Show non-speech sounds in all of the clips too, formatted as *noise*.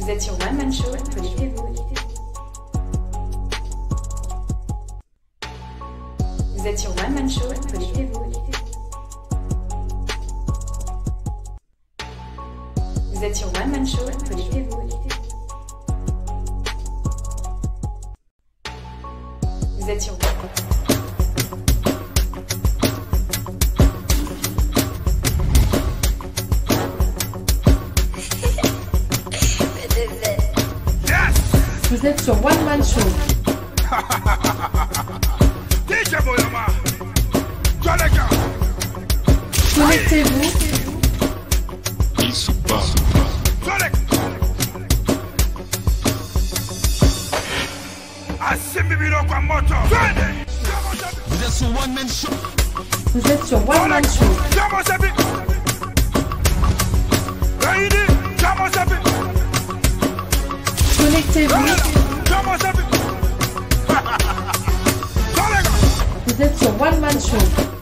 Vous êtes sur One Man Show, connectez-vous. Vous êtes sur One Man Show, connectez-vous. Vous êtes sur One Man Show, connectez-vous. Vous êtes sur sur One Man Show. Connectez-vous. Twende. Vous êtes sur One Man Show. Vous êtes sur One Man Show. Connectez-vous. Vous êtes sur One Man Show.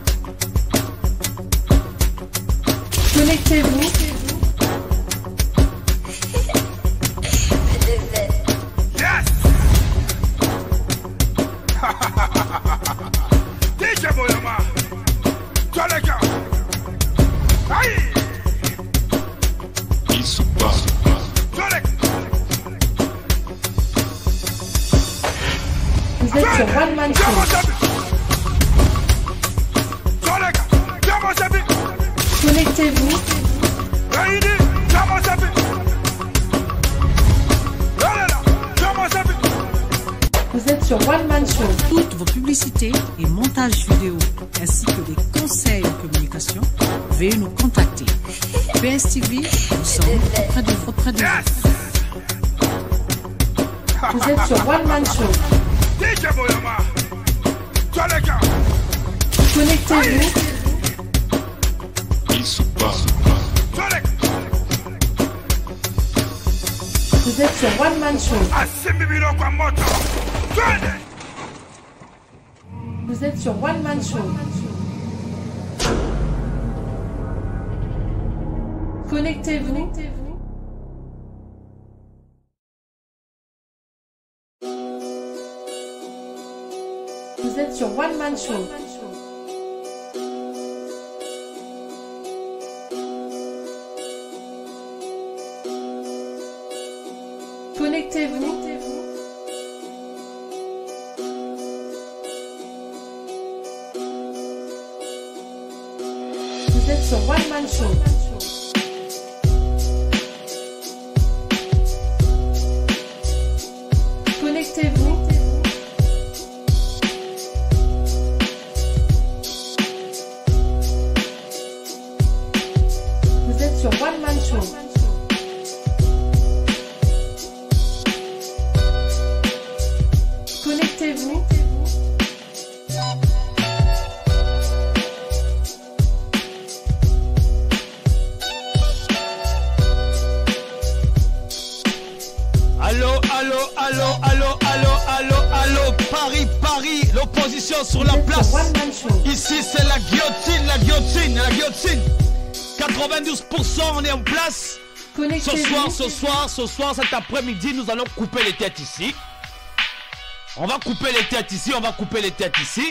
Êtes sur One Man Show. Connectez-vous. Vous êtes sur One Man Show. Vous êtes sur One Man Show. Soir, ce soir, ce soir, cet après-midi, nous allons couper les têtes ici. On va couper les têtes ici, on va couper les têtes ici.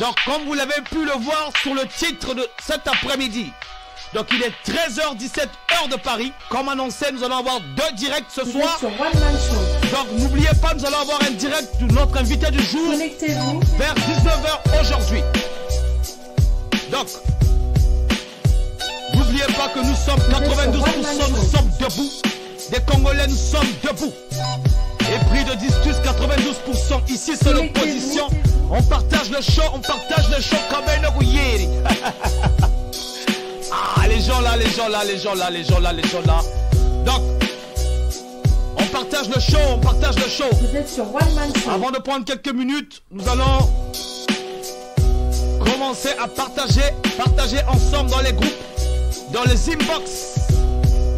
Donc, comme vous l'avez pu le voir sur le titre de cet après-midi. Donc, il est 13h17 heure de Paris. Comme annoncé, nous allons avoir deux directs ce soir. Donc, n'oubliez pas, nous allons avoir un direct de notre invité du jour vers 19h aujourd'hui. Donc, n'oubliez pas que nous sommes 92%, nous sommes debout. Des Congolais, nous sommes debout. Et prix de distus 92%. Ici, c'est l'opposition. On partage le show, on partage le show comme un ouvrier. *laughs* Ah, les gens là, les gens là, les gens là, les gens là, les gens là. Donc, on partage le show, on partage le show. Vous êtes sur One Man Show. Avant de prendre quelques minutes, nous allons commencer à partager, partager ensemble dans les groupes, dans les inbox.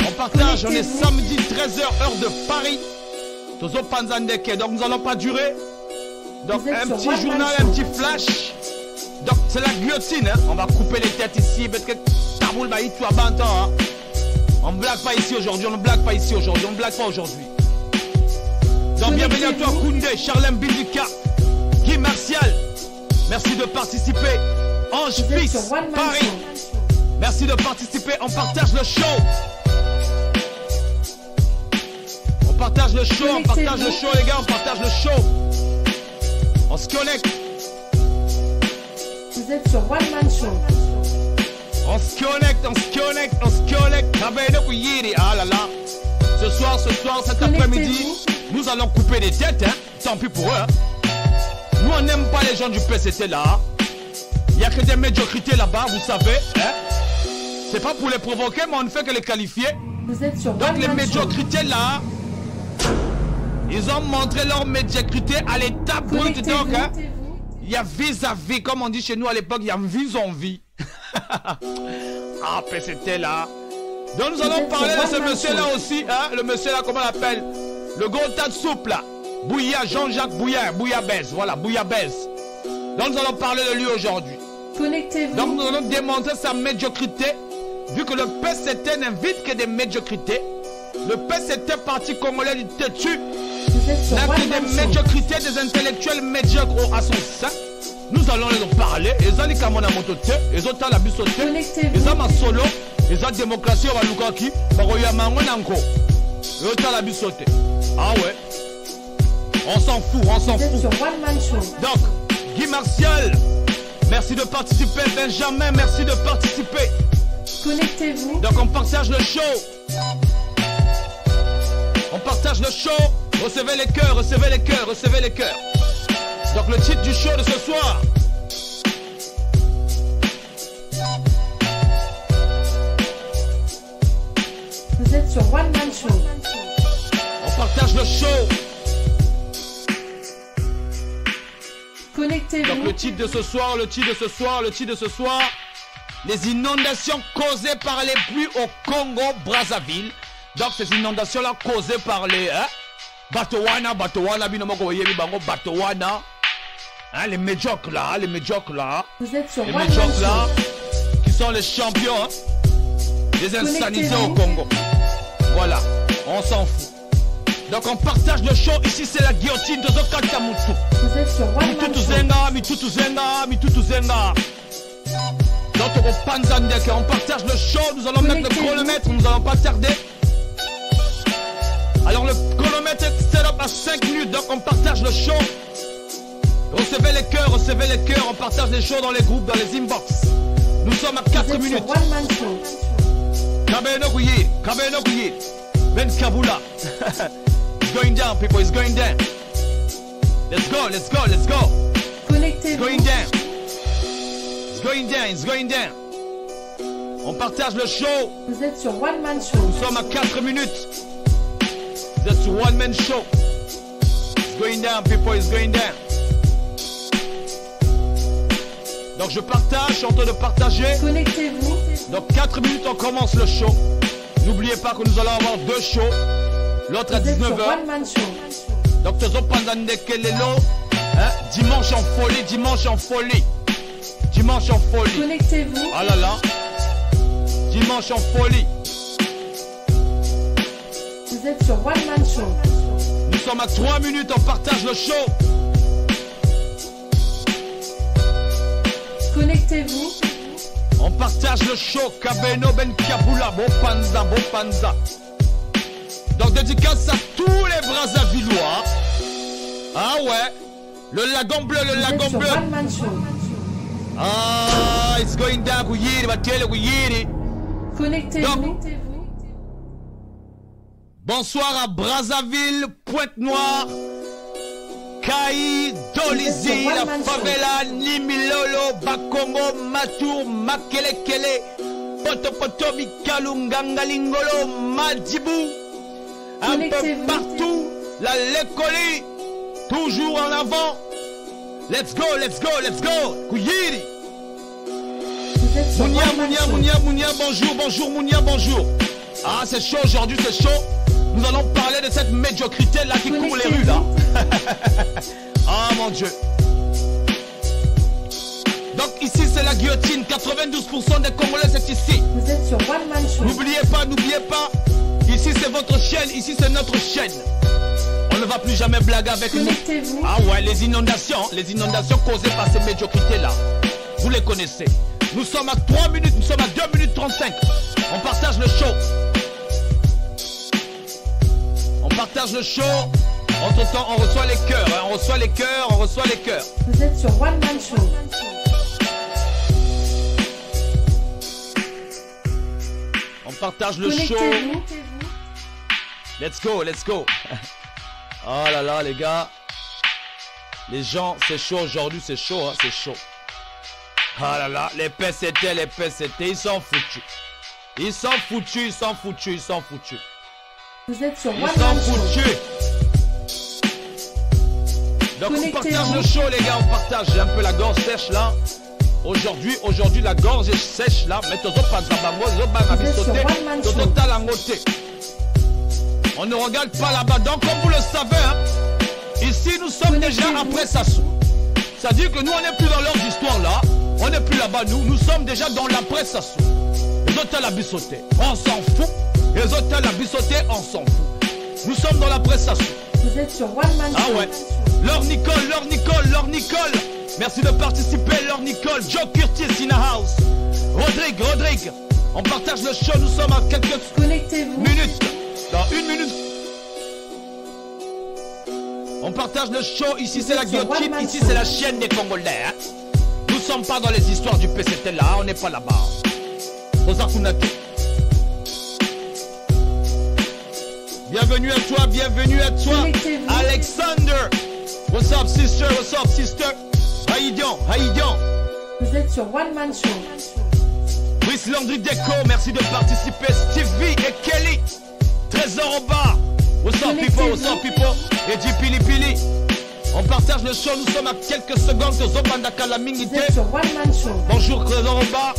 On partage, on est samedi 13h heure de Paris. Tozo Panzandeke. Donc nous allons pas durer. Donc un petit journal, un petit flash. Donc c'est la guillotine. hein. On va couper les têtes ici. Peut-être que Taboul tu as 20 ans. hein. On ne blague pas ici aujourd'hui, on ne blague pas ici aujourd'hui, on ne blague pas aujourd'hui. Donc bienvenue à toi Koundé, Charlène Bindika, Guy Martial. Merci de participer. Ange Fils, Paris. Merci de participer. On partage le show. On partage le show, on partage le show, les gars, on partage le show. On se connecte, Vous êtes sur One Man Show. on se connecte, on se connecte, on se connecte. Ah là là. Ce soir, ce soir, cet après-midi, nous allons couper des têtes, hein. Tant pis pour eux. hein. Nous, on n'aime pas les gens du PCT là. Il n'y a que des médiocrités là-bas, vous savez. Hein? C'est pas pour les provoquer, mais on ne fait que les qualifier. Vous êtes sur Donc les médiocrités là, ils ont montré leur médiocrité à l'état brut. Donc, hein, il y a vis-à-vis, comme on dit chez nous à l'époque, il y a vis en vie. ah, PCT là. Donc nous allons parler de ce One Man monsieur là Show. aussi, hein, le monsieur là, comment on l'appelle? Le gros tas de soupe là. Bouilla, Jean-Jacques Bouillard, Bouillabaisse, voilà, Bouillabaisse. Donc nous allons parler de lui aujourd'hui. Donc nous allons démontrer sa médiocrité, vu que le PCT n'invite que des médiocrités. Le PCT, parti congolais du têtu, n'a que des médiocrités, des intellectuels médiocres à son sein. Nous allons en parler. Ils ont les kamona motote, ils ont la Connectez-vous. ils ont ma solo, ils ont démocratie, on va lukaki, baroya mango nanko. Ils ont la bisote. Ah ouais. On s'en fout, on s'en fout. Donc, Guy Martial, merci de participer. Benjamin, merci de participer. Connectez-vous. Donc, on partage le show. On partage le show. Recevez les cœurs, recevez les cœurs, recevez les cœurs. Donc, le titre du show de ce soir. Vous êtes sur One Man Show. On partage le show. Donc, Connectez-vous. le titre de ce soir, le titre de ce soir, le titre de ce soir. Les inondations causées par les pluies au Congo, Brazzaville. Donc, ces inondations-là causées par les. Hein, Batowana, Batowana, Binomoko, Bango, Batowana. Hein, les médiocres là, les médiocres là. Vous êtes sur Les médiocres là, qui sont les champions hein, des insanisés au Congo. Voilà, on s'en fout. Donc on partage le show, ici c'est la guillotine de Zokatamutu. Vous êtes sur One Mitutu. Zenga, Mitutu Zenga, Mitutu Zenga. On Panzandek, on partage le show, nous allons mettre le chronomètre, nous allons pas tarder. Alors le chronomètre est set up à 5 minutes, donc on partage le show. Recevez les cœurs, recevez les cœurs, on partage les shows dans les groupes, dans les inbox. Nous sommes à 4 Vous êtes minutes. sur One Man Show. Kabeno Guyi, Kabeno Guyi, Ben Kabula. it's *laughs* going down, people, it's going down. Let's go, let's go, let's go. Connectez-vous. going down. Going down, it's going down. On partage le show. Vous êtes sur One Man Show. Nous sommes à 4 minutes. Vous êtes sur One Man Show. It's going down, people, it's going down. Donc je partage, je suis en train de partager. Connectez-vous. Dans 4 minutes, on commence le show. N'oubliez pas que nous allons avoir deux shows. L'autre à Vous êtes sur 19h. One Man Show. Donc, faisons pendant Kelelo. Hein? Dimanche en folie, dimanche en folie. Dimanche en folie. Connectez-vous. Ah là là. Dimanche en folie. Vous êtes sur One Man Show. Nous sommes à 3 minutes, on partage le show. Connectez-vous. On partage le show. Kabeno Ben Kabula. Bon panza, bon panza. Donc, dédicace à tous les Brazzavillois. Ah ouais. Le lagon bleu, le lagon bleu. One Man Show. Ah, it's going down, Kuyiri, Batele, Kuyiri. Connectez-vous. Bonsoir à Brazzaville, Pointe-Noire, Kaï, Dolizy, la favela, Nimilolo, Bakongo, Matour, Makelekele, Potopoto, Mikalunganga, Lingolo, Madibou. Un peu partout, la Lekoli, toujours en avant. Let's go, let's go, let's go. Sur Mounia, Mounia. Mounia, Mounia, bonjour, bonjour, Mounia, bonjour. Ah, c'est chaud aujourd'hui, c'est chaud. Nous allons parler de cette médiocrité là qui court les rues là. *laughs* ah mon Dieu. Donc ici c'est la guillotine, 92% des Congolais c'est ici. Vous êtes sur One Man Show. N'oubliez pas, n'oubliez pas, votre chaîne, ici c'est notre chaîne. Va plus jamais blaguer avec nous. Ah ouais, les inondations, les inondations causées par ces médiocrités-là. Vous les connaissez. Nous sommes à 3 minutes, nous sommes à 2 minutes 35. On partage le show. On partage le show. Entre temps, on reçoit les cœurs. hein. On reçoit les cœurs, on reçoit les cœurs. Vous êtes sur One Man Show. On partage le show. Let's go, let's go. *laughs* oh là là, les gars. Les gens, c'est chaud aujourd'hui, c'est chaud, hein, c'est chaud. Ah là là, les PCT, les PCT, ils sont foutus. Ils sont foutus, ils sont foutus, ils sont foutus. Vous êtes sur Ils sont foutus. Donc on partage le show, les gars, on partage. J'ai un peu la gorge sèche là. Aujourd'hui, aujourd'hui, la gorge est sèche là. Mais tozo pas zabango, tozo pas talangoté. On ne regarde pas là-bas. Donc, comme vous le savez, hein, ici nous sommes déjà après Sassou. C'est-à-dire que nous, on n'est plus dans leur histoire là. On n'est plus là-bas, nous. Nous sommes déjà dans l'après Sassou. Les autres, la bissoté. On s'en fout. Les autres, la bissoté, on s'en fout. Nous sommes dans l'après Sassou. Vous êtes sur One Man Ah ouais. Laure Nicole, Laure Nicole, Laure Nicole. Merci de participer, Laure Nicole. Joe Curtis in the house. Rodrigue, Rodrigue. On partage le show. Nous sommes à quelques Connectez-vous. minutes. Dans une minute. On partage le show. Ici, c'est la guillotine. Ici, c'est la chaîne des Congolais. hein. Nous sommes pas dans les histoires du PCT là. On n'est pas là-bas. Rosa Kunake. Bienvenue à toi, bienvenue à toi. Alexander. What's up, sister? What's up, sister? How you doing? How you doing? Vous êtes sur One Man Show. Brice Landry Deco, merci de participer. Steve V et Kelly. Trésor au bar. What's up, people? What's up, people? Et J Pili Pili. On partage le show, nous sommes à quelques secondes sur Man Show. Bonjour Trésor au bar.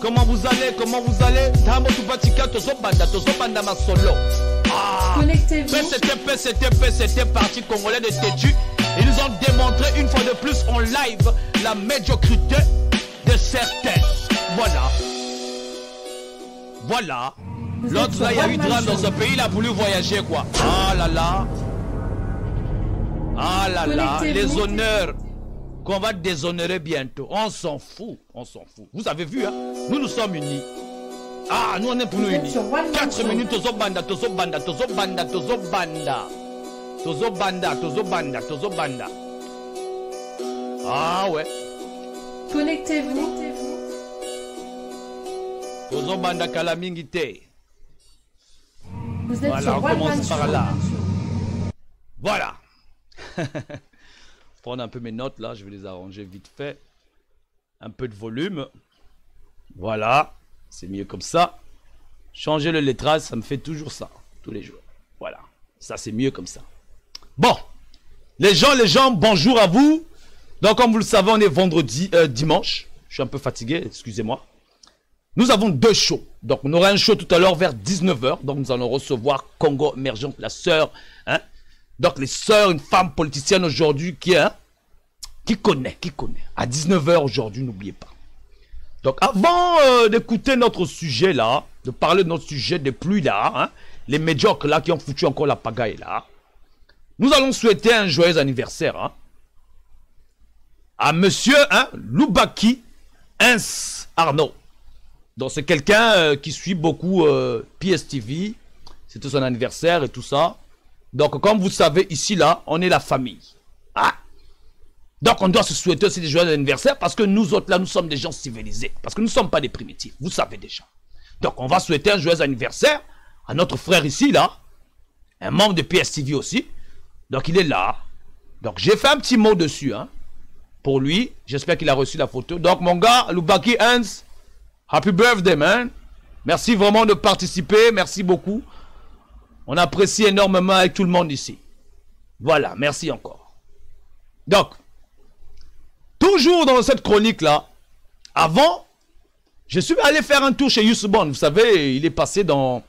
Comment vous allez? Comment vous allez? Tambo Tubatika, Tozobanda, Tozobanda Masolo. Ah! Connectez-vous. PCT, PCT, PCT, parti congolais de Tétu. Ils nous ont démontré une fois de plus en live la médiocrité de certains. Voilà. Voilà. L'autre là, il y a eu drame dans ce pays, il a voulu voyager quoi. Ah là là. Ah là là. Les honneurs qu'on va déshonorer bientôt. On s'en fout. On s'en fout. Vous avez vu, hein? Nous, nous sommes unis. Ah, nous on est pour nous unis. sur One Man 4 Show. minutes, tozo banda, tozo banda, tozo banda, tozo banda. Tozo banda, tozo banda, tozo banda. Ah ouais. Connectez-vous. Tozo banda kalamingi te. Vous êtes Voilà, sur on commence par là. Voilà. *laughs* Prendre un peu mes notes là, je vais les arranger vite fait. Un peu de volume. Voilà. C'est mieux comme ça. Changer le lettrage, ça me fait toujours ça. Tous les jours. Voilà. Ça, c'est mieux comme ça. Bon. Les gens, les gens, bonjour à vous. Donc, comme vous le savez, on est vendredi, euh, dimanche. Je suis un peu fatigué, excusez-moi. Nous avons deux shows. Donc, on aura un show tout à l'heure vers 19h. Donc, nous allons recevoir Congo Émergente, la sœur. Hein? Donc, les sœurs, une femme politicienne aujourd'hui qui, hein, qui connaît, qui connaît. À 19h aujourd'hui, n'oubliez pas. Donc, avant euh, d'écouter notre sujet là, de parler de notre sujet des pluies là, hein, les médiocres là qui ont foutu encore la pagaille là, nous allons souhaiter un joyeux anniversaire à monsieur Loubaki Ins Arnaud. Donc c'est quelqu'un euh, qui suit beaucoup euh, PSTV. C'était son anniversaire et tout ça. Donc comme vous savez, ici là, on est la famille. Ah Donc on doit se souhaiter aussi des joyeux anniversaires parce que nous autres là, nous sommes des gens civilisés. Parce que nous ne sommes pas des primitifs. Vous savez déjà. Donc on va souhaiter un joyeux anniversaire à notre frère ici là. Un membre de PSTV aussi. Donc il est là. Donc j'ai fait un petit mot dessus. Hein, pour lui. J'espère qu'il a reçu la photo. Donc mon gars, Lubaki Hans, Happy birthday, man. Merci vraiment de participer. Merci beaucoup. On apprécie énormément avec tout le monde ici. Voilà, merci encore. Donc, toujours dans cette chronique-là, avant, je suis allé faire un tour chez Youssoubon. Vous savez, il est passé dans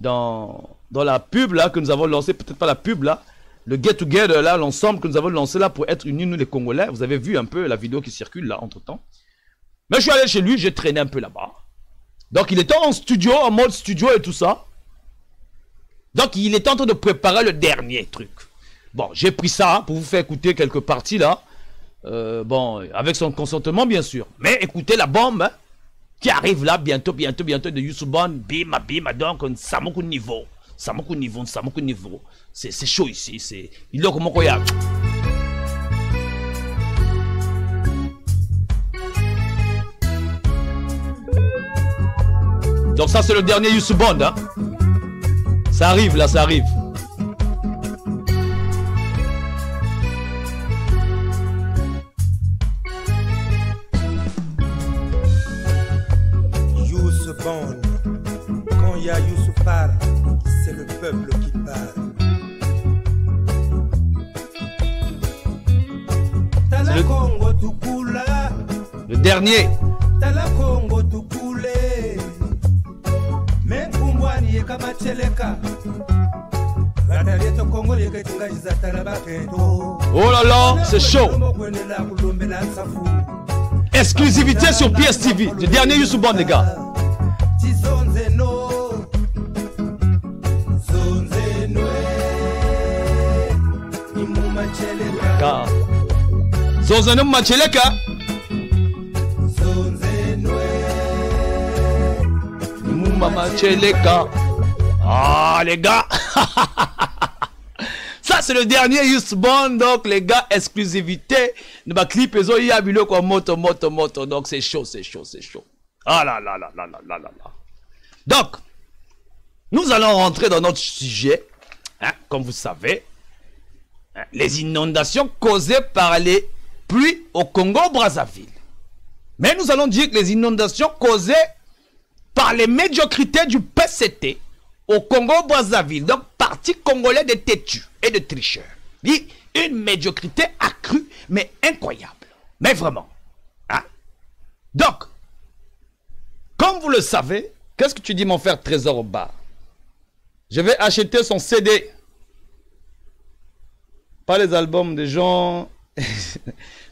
la pub là que nous avons lancé, peut-être pas la pub là, le get together là, l'ensemble que nous avons lancé là pour être unis nous les Congolais. Vous avez vu un peu la vidéo qui circule là entre temps. Mais je suis allé chez lui, j'ai traîné un peu là-bas. Donc il était en studio, en mode studio et tout ça. Donc, il est en train de préparer le dernier truc. Bon, j'ai pris ça pour vous faire écouter quelques parties là. Euh, bon, avec son consentement, bien sûr. Mais écoutez la bombe hein, qui arrive là bientôt, bientôt, bientôt de Youssoubon. Bim, bim, donc, ça beaucoup de niveau. Ça de niveau, ça de niveau. C'est chaud ici. C'est. Il est comment quoi Donc ça c'est le dernier Youssou Bond. Hein? Ça arrive là, ça arrive. Youssou Bond. Quand il y a Youssou parle, c'est le peuple qui parle. Le dernier. Oh là là, c'est chaud. Exclusivité sur PSTV, le dernier Youssou les gars. Zonzeno Macheleka. Zonzeno Macheleka. Ah, les gars. *laughs* Ça, c'est le dernier Youssou Bond. Donc, les gars, exclusivité. Ma clip, eu un bilot comme moto, moto, moto. Donc, c'est chaud, c'est chaud, c'est chaud. Ah là là là là là là là là. Donc, nous allons rentrer dans notre sujet. Hein, comme vous savez, hein, les inondations causées par les pluies au Congo-Brazzaville. Mais nous allons dire que les inondations causées par les médiocrités du PCT au Congo-Brazzaville, donc parti congolais de têtus et de tricheurs. Une médiocrité accrue, mais incroyable. Mais vraiment. Hein? Donc, comme vous le savez, qu'est-ce que tu dis, mon frère Trésor au bar Je vais acheter son CD. Pas les albums des gens. *laughs*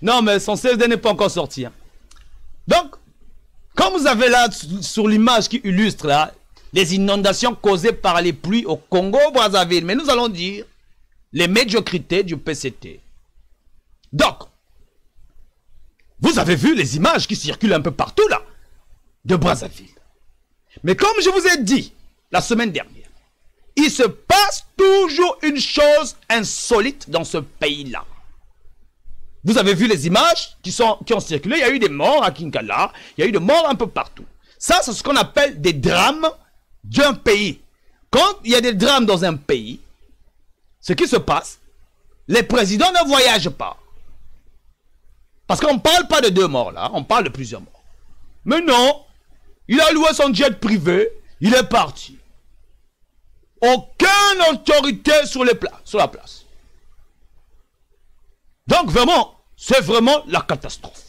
non, mais son CD n'est pas encore sorti. hein. Donc, comme vous avez là sur l'image qui illustre là, les inondations causées par les pluies au Congo-Brazzaville, mais nous allons dire les médiocrités du PCT. Donc, vous avez vu les images qui circulent un peu partout là, de Brazzaville. Mais comme je vous ai dit la semaine dernière, il se passe toujours une chose insolite dans ce pays-là. Vous avez vu les images qui, qui ont circulé? Il y a eu des morts à Kinkala. Il y a eu des morts un peu partout. Ça, c'est ce qu'on appelle des drames d'un pays. Quand il y a des drames dans un pays, ce qui se passe, les présidents ne voyagent pas. Parce qu'on ne parle pas de deux morts là, on parle de plusieurs morts. Mais non, il a loué son jet privé, il est parti. Aucune autorité sur, sur la place. Donc vraiment, c'est vraiment la catastrophe.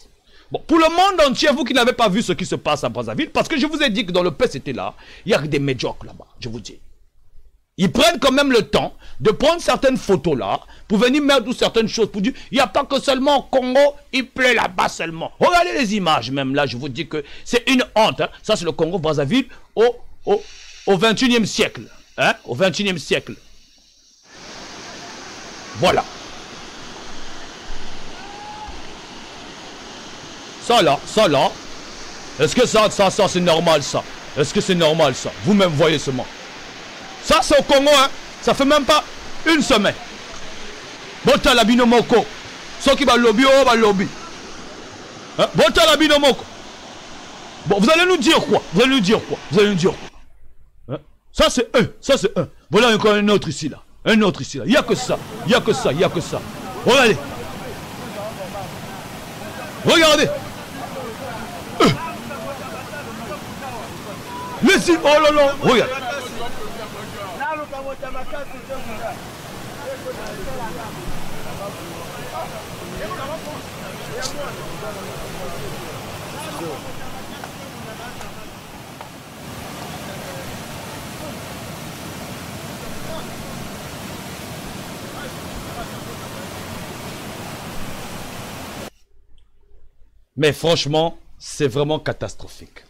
Bon, pour le monde entier, vous qui n'avez pas vu ce qui se passe à Brazzaville, parce que je vous ai dit que dans le PCT là, il y a que des médiocres là-bas, je vous dis. Ils prennent quand même le temps de prendre certaines photos là pour venir mettre certaines choses pour dire il n'y a pas que seulement au Congo, il plaît là-bas seulement. Regardez les images même là, je vous dis que c'est une honte. hein. Ça c'est le Congo Brazzaville au, au, au 21e siècle. Hein? Au 21e siècle. Voilà. Ça là, ça là. Est-ce que ça, ça, ça c'est normal ça? Est-ce que c'est normal ça? Vous-même voyez seulement. Ça c'est au Congo, hein Ça fait même pas une semaine. Bota la bino moko. Ceux qui va lobby, oh, va lobby. Hein? Bota la bino moko. Bon, vous allez nous dire quoi? Vous allez nous dire quoi? Vous allez nous dire quoi? Hein? Ça c'est un, ça c'est un. Voilà encore un autre ici là. Un autre ici là. Il n'y a que ça. Il n'y a que ça. Il n'y a que ça. Regardez. Regardez. Les im- Oh là là. Regarde. Mais franchement, c'est vraiment catastrophique.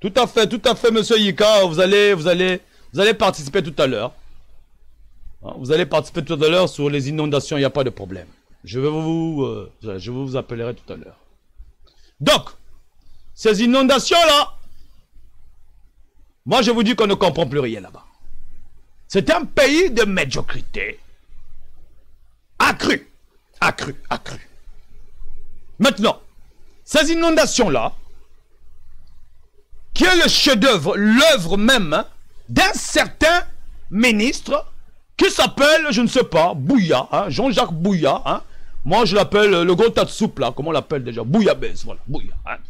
Tout à fait, tout à fait, monsieur Yika, vous allez, vous allez, vous allez participer tout à l'heure. Hein, vous allez participer tout à l'heure sur les inondations, il n'y a pas de problème. Je vous, euh, je vous appellerai tout à l'heure. Donc, ces inondations-là, moi je vous dis qu'on ne comprend plus rien là-bas. C'est un pays de médiocrité. Accru, accru, accru. Maintenant, ces inondations-là, qui est le chef-d'œuvre, l'œuvre même hein, d'un certain ministre qui s'appelle, je ne sais pas, Bouya, hein, Jean-Jacques Bouya. Hein. Moi, je l'appelle le gros tas de soupe, là, comment on l'appelle déjà Bouillabaisse, voilà.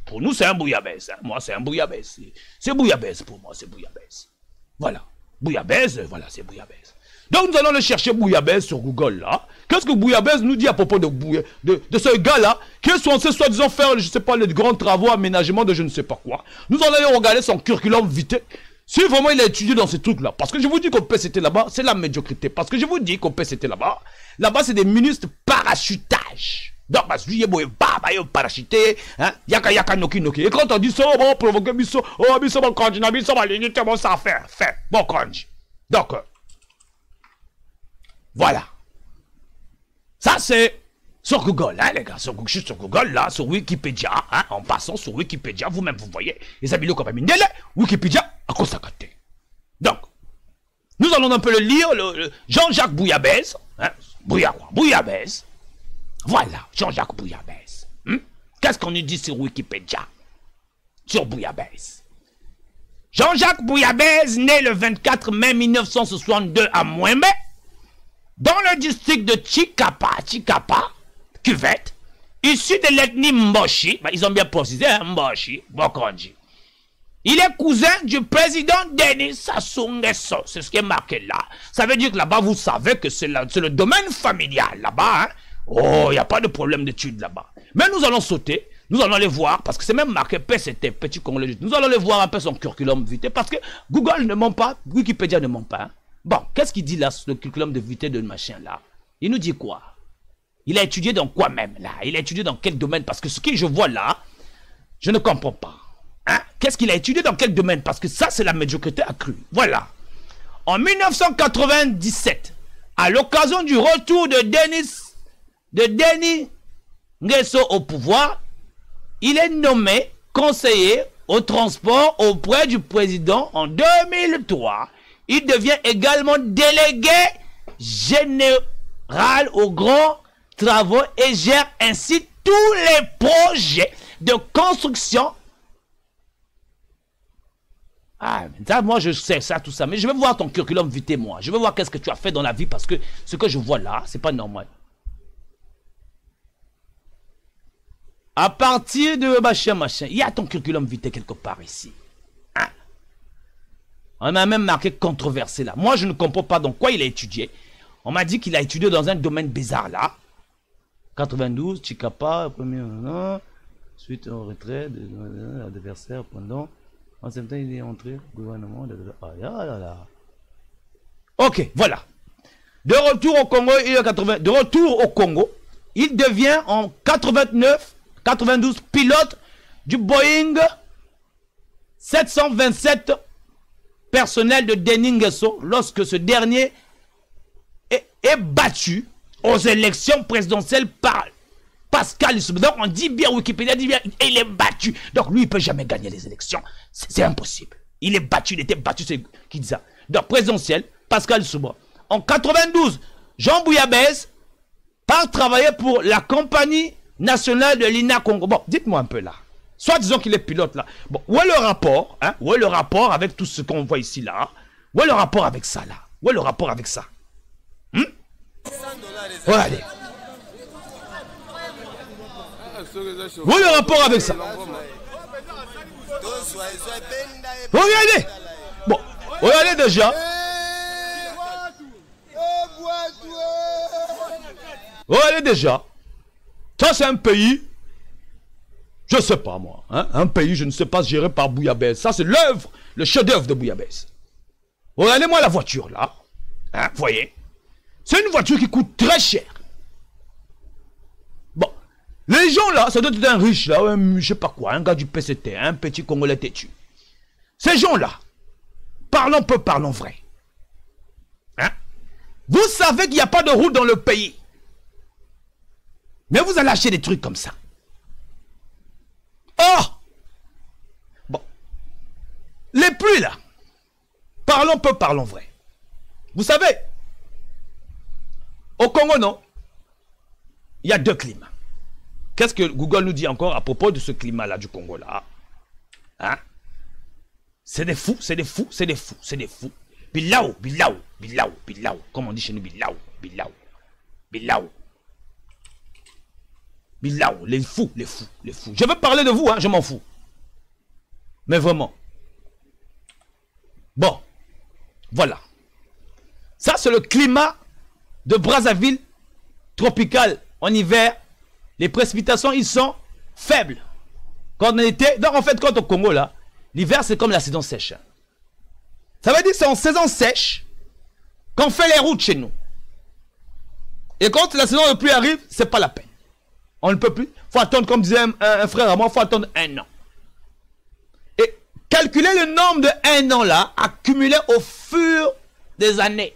Pour nous, c'est un Bouillabaisse. Moi, c'est un Bouillabaisse. C'est- C'est Bouillabaisse pour moi, c'est Bouillabaisse. Voilà. Bouillabaisse, euh, voilà, c'est Bouillabaisse. Donc, nous allons le chercher Bouillabaisse sur Google, là. Qu'est-ce que Bouillabaisse nous dit à propos de, Bouya- de, ce gars-là, qui est censé soi-disant faire, je sais pas, les grands travaux, aménagement de je ne sais pas quoi. Nous allons regarder son curriculum vitae. Si vraiment il a étudié dans ces trucs-là, parce que je vous dis qu'au PCT là-bas, c'est la médiocrité. Parce que je vous dis qu'au PCT là-bas, là-bas, c'est des ministres parachutage. Donc, parce que bah, bah, yo parachuté, hein, yaka yaka noki noki. Et quand on dit ça, on va provoquer biso, oh, biso, bon, kanji, na biso, bon, l'unité, bon, ça fait, fait, bon, kanji. Donc, euh, voilà. Ça, c'est sur Google, hein, les gars. Sur, Google- sur Google, là, sur Wikipédia, hein, en passant sur Wikipédia, vous-même, vous voyez, les amis Mindele, Wikipédia, à cause. Donc, nous allons un peu le lire, le, le Jean-Jacques Bouillabaisse, hein, Bouillabaisse. Voilà, Jean-Jacques Bouillabaisse. Hmm? Qu'est-ce qu'on nous dit sur Wikipédia? Sur Bouillabaisse. Jean-Jacques Bouillabaisse, né le 24 mai 1962 à Mouembe, dans le district de Chikapa, Chikapa, cuvette, issu de l'ethnie Mboshi, bah, ils ont bien précisé, hein, Mboshi, Bokonji. Il est cousin du président Denis Sassou Nguesso. C'est ce qui est marqué là. Ça veut dire que là-bas, vous savez que c'est le domaine familial là-bas. hein. Oh, il n'y a pas de problème d'études là-bas. Mais nous allons sauter. Nous allons aller voir, parce que c'est même marqué PCT, Petit Congolais. Nous allons aller voir un peu son curriculum vitae, parce que Google ne ment pas, Wikipédia ne ment pas. hein. Bon, qu'est-ce qu'il dit là, sur le curriculum de vitae de machin là? Il nous dit quoi? Il a étudié dans quoi même là? Il a étudié dans quel domaine? Parce que ce que je vois là, je ne comprends pas. Hein? Qu'est-ce qu'il a étudié dans quel domaine? Parce que ça, c'est la médiocrité accrue. Voilà. En 1997, à l'occasion du retour de Denis, de Denis Nguesso au pouvoir, il est nommé conseiller au transport auprès du président en 2003. Il devient également délégué général aux grands travaux et gère ainsi tous les projets de construction ah, ça, moi, je sais ça, tout ça. Mais je vais voir ton curriculum vitae, moi. Je vais voir qu'est-ce que tu as fait dans la vie parce que ce que je vois là, c'est pas normal. À partir de machin, machin, il y a ton curriculum vitae quelque part ici. Hein? On a même marqué controversé là. Moi, je ne comprends pas dans quoi il a étudié. On m'a dit qu'il a étudié dans un domaine bizarre là. 92, Chikapa, premier, non. Suite au retrait de de l'adversaire pendant. En septembre, il est entré au gouvernement. de- Ah, là, là, là. Ok, voilà. De retour au Congo, il est 80 de retour au Congo, il devient en 89, 92 pilote du Boeing 727 personnel de Denis Nguesso lorsque ce dernier est, battu aux élections présidentielles par Pascal. Donc on dit bien, Wikipédia dit bien, il est battu. Donc lui, il peut jamais gagner les élections. C'est impossible. Il est battu, il était battu, c'est qui dit ça. Donc présidentielle, Pascal Souba. En 92, Jean Bouillabaisse part travailler pour la compagnie nationale de l'INA Congo. Bon, dites-moi un peu là. Soit disons qu'il est pilote là. Bon, où est le rapport hein? Où est le rapport avec tout ce qu'on voit ici là Où est le rapport avec ça là? Où est le rapport avec ça? Hmm allez. Où est le rapport avec ça? Regardez Bon, regardez déjà. Regardez déjà. Ça, c'est un pays. Je sais pas, moi. hein, Un pays, je ne sais pas, géré par Bouillabaisse. Ça, c'est l'œuvre, le chef-d'œuvre de Bouillabaisse. Regardez-moi la voiture, là. Hein, voyez C'est une voiture qui coûte très cher. Bon. Les gens, là, ça doit être un riche, là, un, je sais pas quoi, un gars du PCT, un petit Congolais têtu. Ces gens-là, parlons peu, parlons vrai. Hein? Vous savez qu'il n'y a pas de route dans le pays. Mais vous allez acheter des trucs comme ça. Oh Bon. Les pluies là. Parlons peu, parlons vrai. Vous savez, au Congo, non? Il y a deux climats. Qu'est-ce que Google nous dit encore à propos de ce climat-là du Congo là Hein? C'est des fous, c'est des fous, c'est des fous, c'est des fous. Bilao, bilao, bilao, bilao. Comme on dit chez nous, bilao, bilao, bilao. Bilao, les fous, les fous, les fous. Je veux parler de vous, hein, je m'en fous. Mais vraiment. Bon, voilà. Ça, c'est le climat de Brazzaville tropical en hiver. Les précipitations, ils sont faibles. Quand on était. Donc, en fait, quand au Congo, là, l'hiver, c'est comme la saison sèche. Ça veut dire que c'est en saison sèche qu'on fait les routes chez nous. Et quand la saison de pluie arrive, c'est pas la peine. On ne peut plus. faut attendre, comme disait un, frère à moi, faut attendre un an. Et calculer le nombre de un an là, accumulé au fur des années.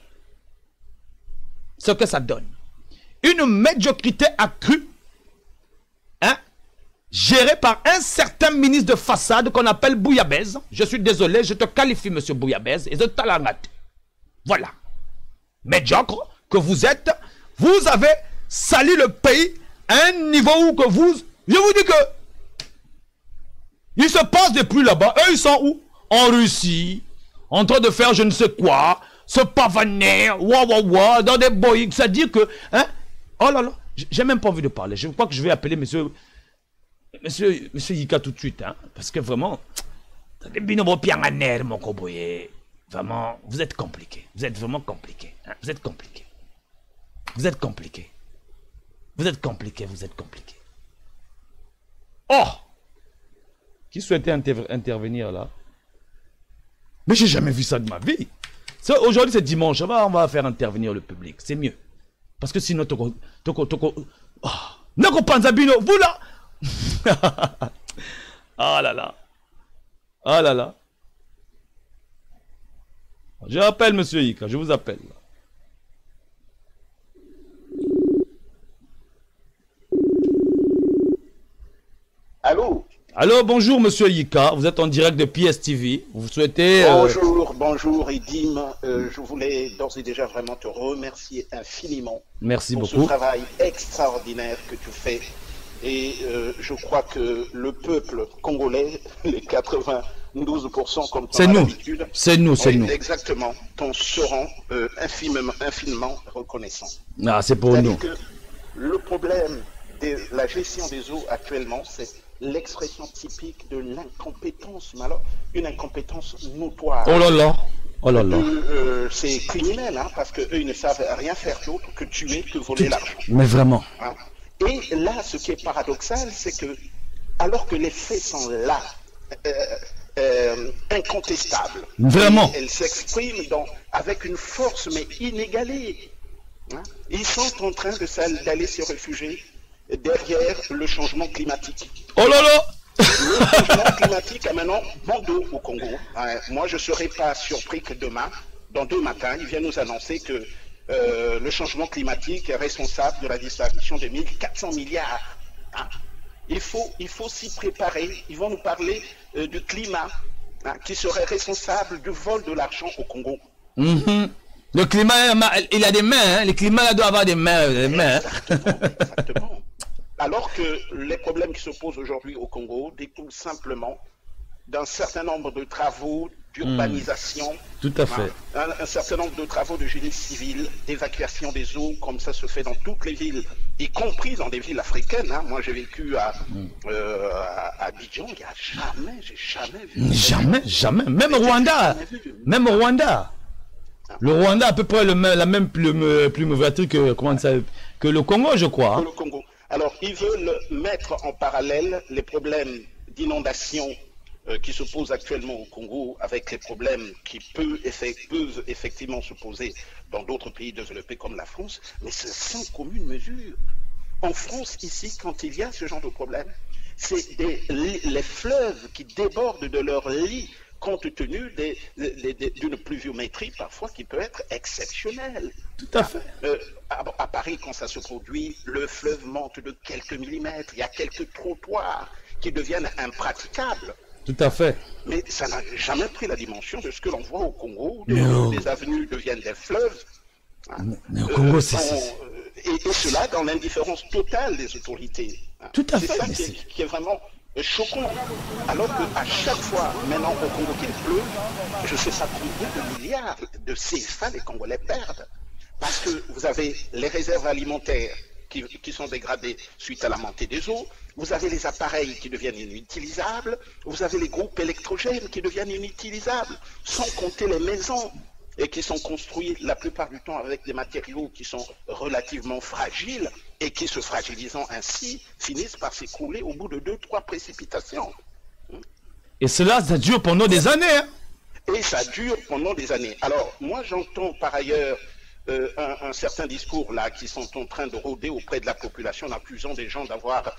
Ce que ça donne. Une médiocrité accrue, hein, gérée par un certain ministre de façade qu'on appelle Bouillabaisse. Je suis désolé, je te qualifie, monsieur Bouillabaisse, et de talangate. Voilà. Médiocre que vous êtes, vous avez sali le pays un niveau où que vous... Je vous dis que... Il se passe des pluies là-bas. Eux, ils sont où? En Russie. En train de faire je ne sais quoi. Se pavaner. Wa wa wa. Dans des boïs. C'est-à-dire que... Hein, oh là là. J'ai même pas envie de parler. Je crois que je vais appeler monsieur... Monsieur, monsieur Yika tout de suite. Hein, parce que vraiment... Vraiment, vous êtes compliqué. Vous êtes vraiment compliqué. hein, Vous êtes compliqué. Vous êtes compliqué. Vous êtes compliqué, vous êtes compliqué. Oh Qui souhaitait inter- intervenir là? Mais j'ai jamais vu ça de ma vie. Aujourd'hui c'est dimanche, on va, on va faire intervenir le public, c'est mieux. Parce que sinon, toko, toko, toko, oh. Nako Panzabino, vous là *laughs* Ah là là. Ah là là. Je appelle Monsieur Ika, je vous appelle. Allô Allô, bonjour Monsieur Yika, vous êtes en direct de PSTV. Vous souhaitez... euh, Bonjour, bonjour Idim. Euh, je voulais d'ores et déjà vraiment te remercier infiniment Merci pour ce beaucoup. travail extraordinaire que tu fais. Et euh, je crois que le peuple congolais, *laughs* les 92% comme tu C'est nous. C'est nous, c'est nous. Exactement, t'en seront infiniment, infiniment reconnaissants. Ah, c'est pour nous. Que le problème de la gestion des eaux actuellement, c'est l'expression typique de l'incompétence, mais alors une incompétence notoire. Oh là là. Oh là là. Euh, euh, c'est criminel, hein, parce qu'eux, ils ne savent rien faire d'autre que tuer, que voler l'argent. Mais vraiment. hein. Et là, ce qui est paradoxal, c'est que, alors que les faits sont là, euh, euh, incontestables, Vraiment. elles s'expriment dans- avec une force mais inégalée. hein, Ils sont en train d'aller se réfugier derrière le changement climatique. Oh là là. Le changement climatique a maintenant dos au Congo. Ouais, moi, je ne serais pas surpris que demain, dans deux matins, ils viennent nous annoncer que euh, le changement climatique est responsable de la disparition de 1400 milliards. hein? Il faut, il faut s'y préparer. Ils vont nous parler euh, du climat hein, qui serait responsable du vol de l'argent au Congo. Mhm. Le climat, il a des mains. hein. Le climat là, doit avoir des mains. Des mains. hein. Exactement. Alors que les problèmes qui se posent aujourd'hui au Congo découlent simplement d'un certain nombre de travaux d'urbanisation, Tout à fait. un, un certain nombre de travaux de génie civil, d'évacuation des eaux, comme ça se fait dans toutes les villes, y compris dans des villes africaines. hein. Moi, j'ai vécu à, euh, à, à Abidjan, il n'y a jamais, j'ai jamais vu. Jamais, jamais. Même au Rwanda. Même au Rwanda. Le Rwanda a à peu près le même- la même plume, pluviométrie que, comment ça, que le Congo, je crois. hein. le Congo. Alors, ils veulent mettre en parallèle les problèmes d'inondation euh, qui se posent actuellement au Congo avec les problèmes qui peuvent effectivement se poser dans d'autres pays développés comme la France, mais c'est sans commune mesure. En France, ici, quand il y a ce genre de problème, c'est li- les fleuves qui débordent de leurs lits compte tenu des- des- des- d'une pluviométrie parfois qui peut être exceptionnelle. Tout à fait. Euh, à, à Paris, quand ça se produit, le fleuve monte de quelques millimètres. Il y a quelques trottoirs qui deviennent impraticables. Tout à fait. Mais ça n'a jamais pris la dimension de ce que l'on voit au Congo. Oh. Les avenues deviennent des fleuves. Mais au Congo, Euh, c'est. on- c'est- et, et cela dans l'indifférence totale des autorités. Tout à C'est fait, ça qui c'est- est, qui est vraiment choquant. Alors qu'à chaque fois, maintenant au Congo qu'il pleut, je sais pas combien de milliards de CFA les Congolais perdent. Parce que vous avez les réserves alimentaires qui, qui sont dégradées suite à la montée des eaux, vous avez les appareils qui deviennent inutilisables, vous avez les groupes électrogènes qui deviennent inutilisables, sans compter les maisons et qui sont construits la plupart du temps avec des matériaux qui sont relativement fragiles et qui, se fragilisant ainsi, finissent par s'écrouler au bout de deux, trois précipitations. Et cela, ça dure pendant des années. hein. Et ça dure pendant des années. Alors, moi, j'entends par ailleurs euh, un, un certain discours là qui sont en train de rôder auprès de la population, en accusant des gens d'avoir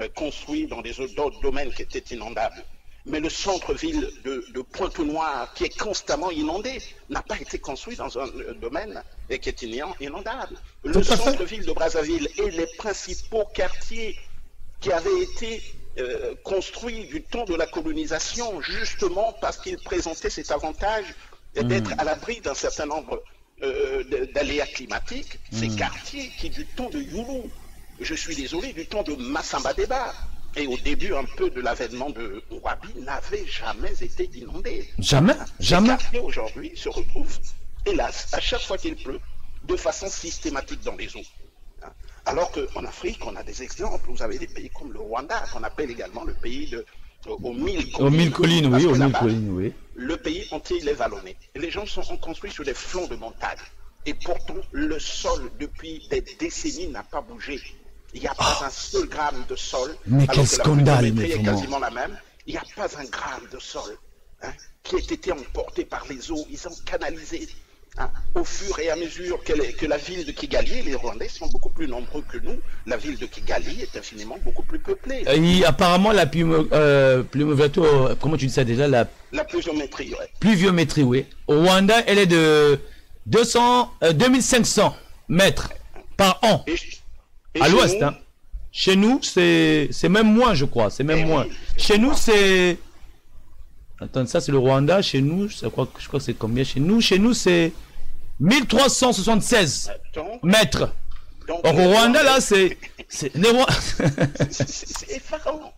euh, construit dans des d'autres domaines qui étaient inondables. Mais le centre-ville de, de Pointe-Noire, qui est constamment inondé, n'a pas été construit dans un euh, domaine et qui est inondable. Le centre-ville de Brazzaville et les principaux quartiers qui avaient été euh, construits du temps de la colonisation, justement parce qu'ils présentaient cet avantage d'être à l'abri d'un certain nombre euh, d'aléas climatiques, ces quartiers qui, du temps de Youlou, je suis désolé, du temps de Massamba Deba, et au début un peu de l'avènement de Wabi, n'avaient jamais été inondés. Jamais, jamais. aujourd'hui se retrouvent, hélas, à chaque fois qu'il pleut, de façon systématique dans les eaux. Hein. Alors qu'en Afrique, on a des exemples. Vous avez des pays comme le Rwanda, qu'on appelle également le pays de, aux mille collines. Aux mille collines, oui, aux mille collines, oui. Le pays entier, il est vallonné. Et les gens sont ont construit sur des flancs de montagne. Et pourtant, le sol, depuis des décennies, n'a pas bougé. Il n'y a pas un seul gramme de sol. Mais alors quel que la scandale, pluviométrie mais est vraiment. quasiment la même. Il n'y a pas un gramme de sol hein, qui ait été emporté par les eaux. Ils ont canalisé. hein, au fur et à mesure que, les- que la ville de Kigali, les Rwandais sont beaucoup plus nombreux que nous, la ville de Kigali est infiniment beaucoup plus peuplée. Et apparemment, la plume, euh, pluviométrie, euh, comment tu dis ça déjà, la La pluviométrie, ouais. pluviométrie, oui. Au Rwanda, elle est de 200, euh, 2500 mètres par an. Et, et À l'ouest, hein. Chez nous, c'est même moins, je crois. C'est même Eh moins. oui. Chez nous, c'est. Attends, ça, c'est le Rwanda. Chez nous, je crois, je crois que c'est combien? Chez nous, chez nous, c'est 1376 donc, mètres. donc, au Rwanda, là, c'est. *laughs* c'est- effarant.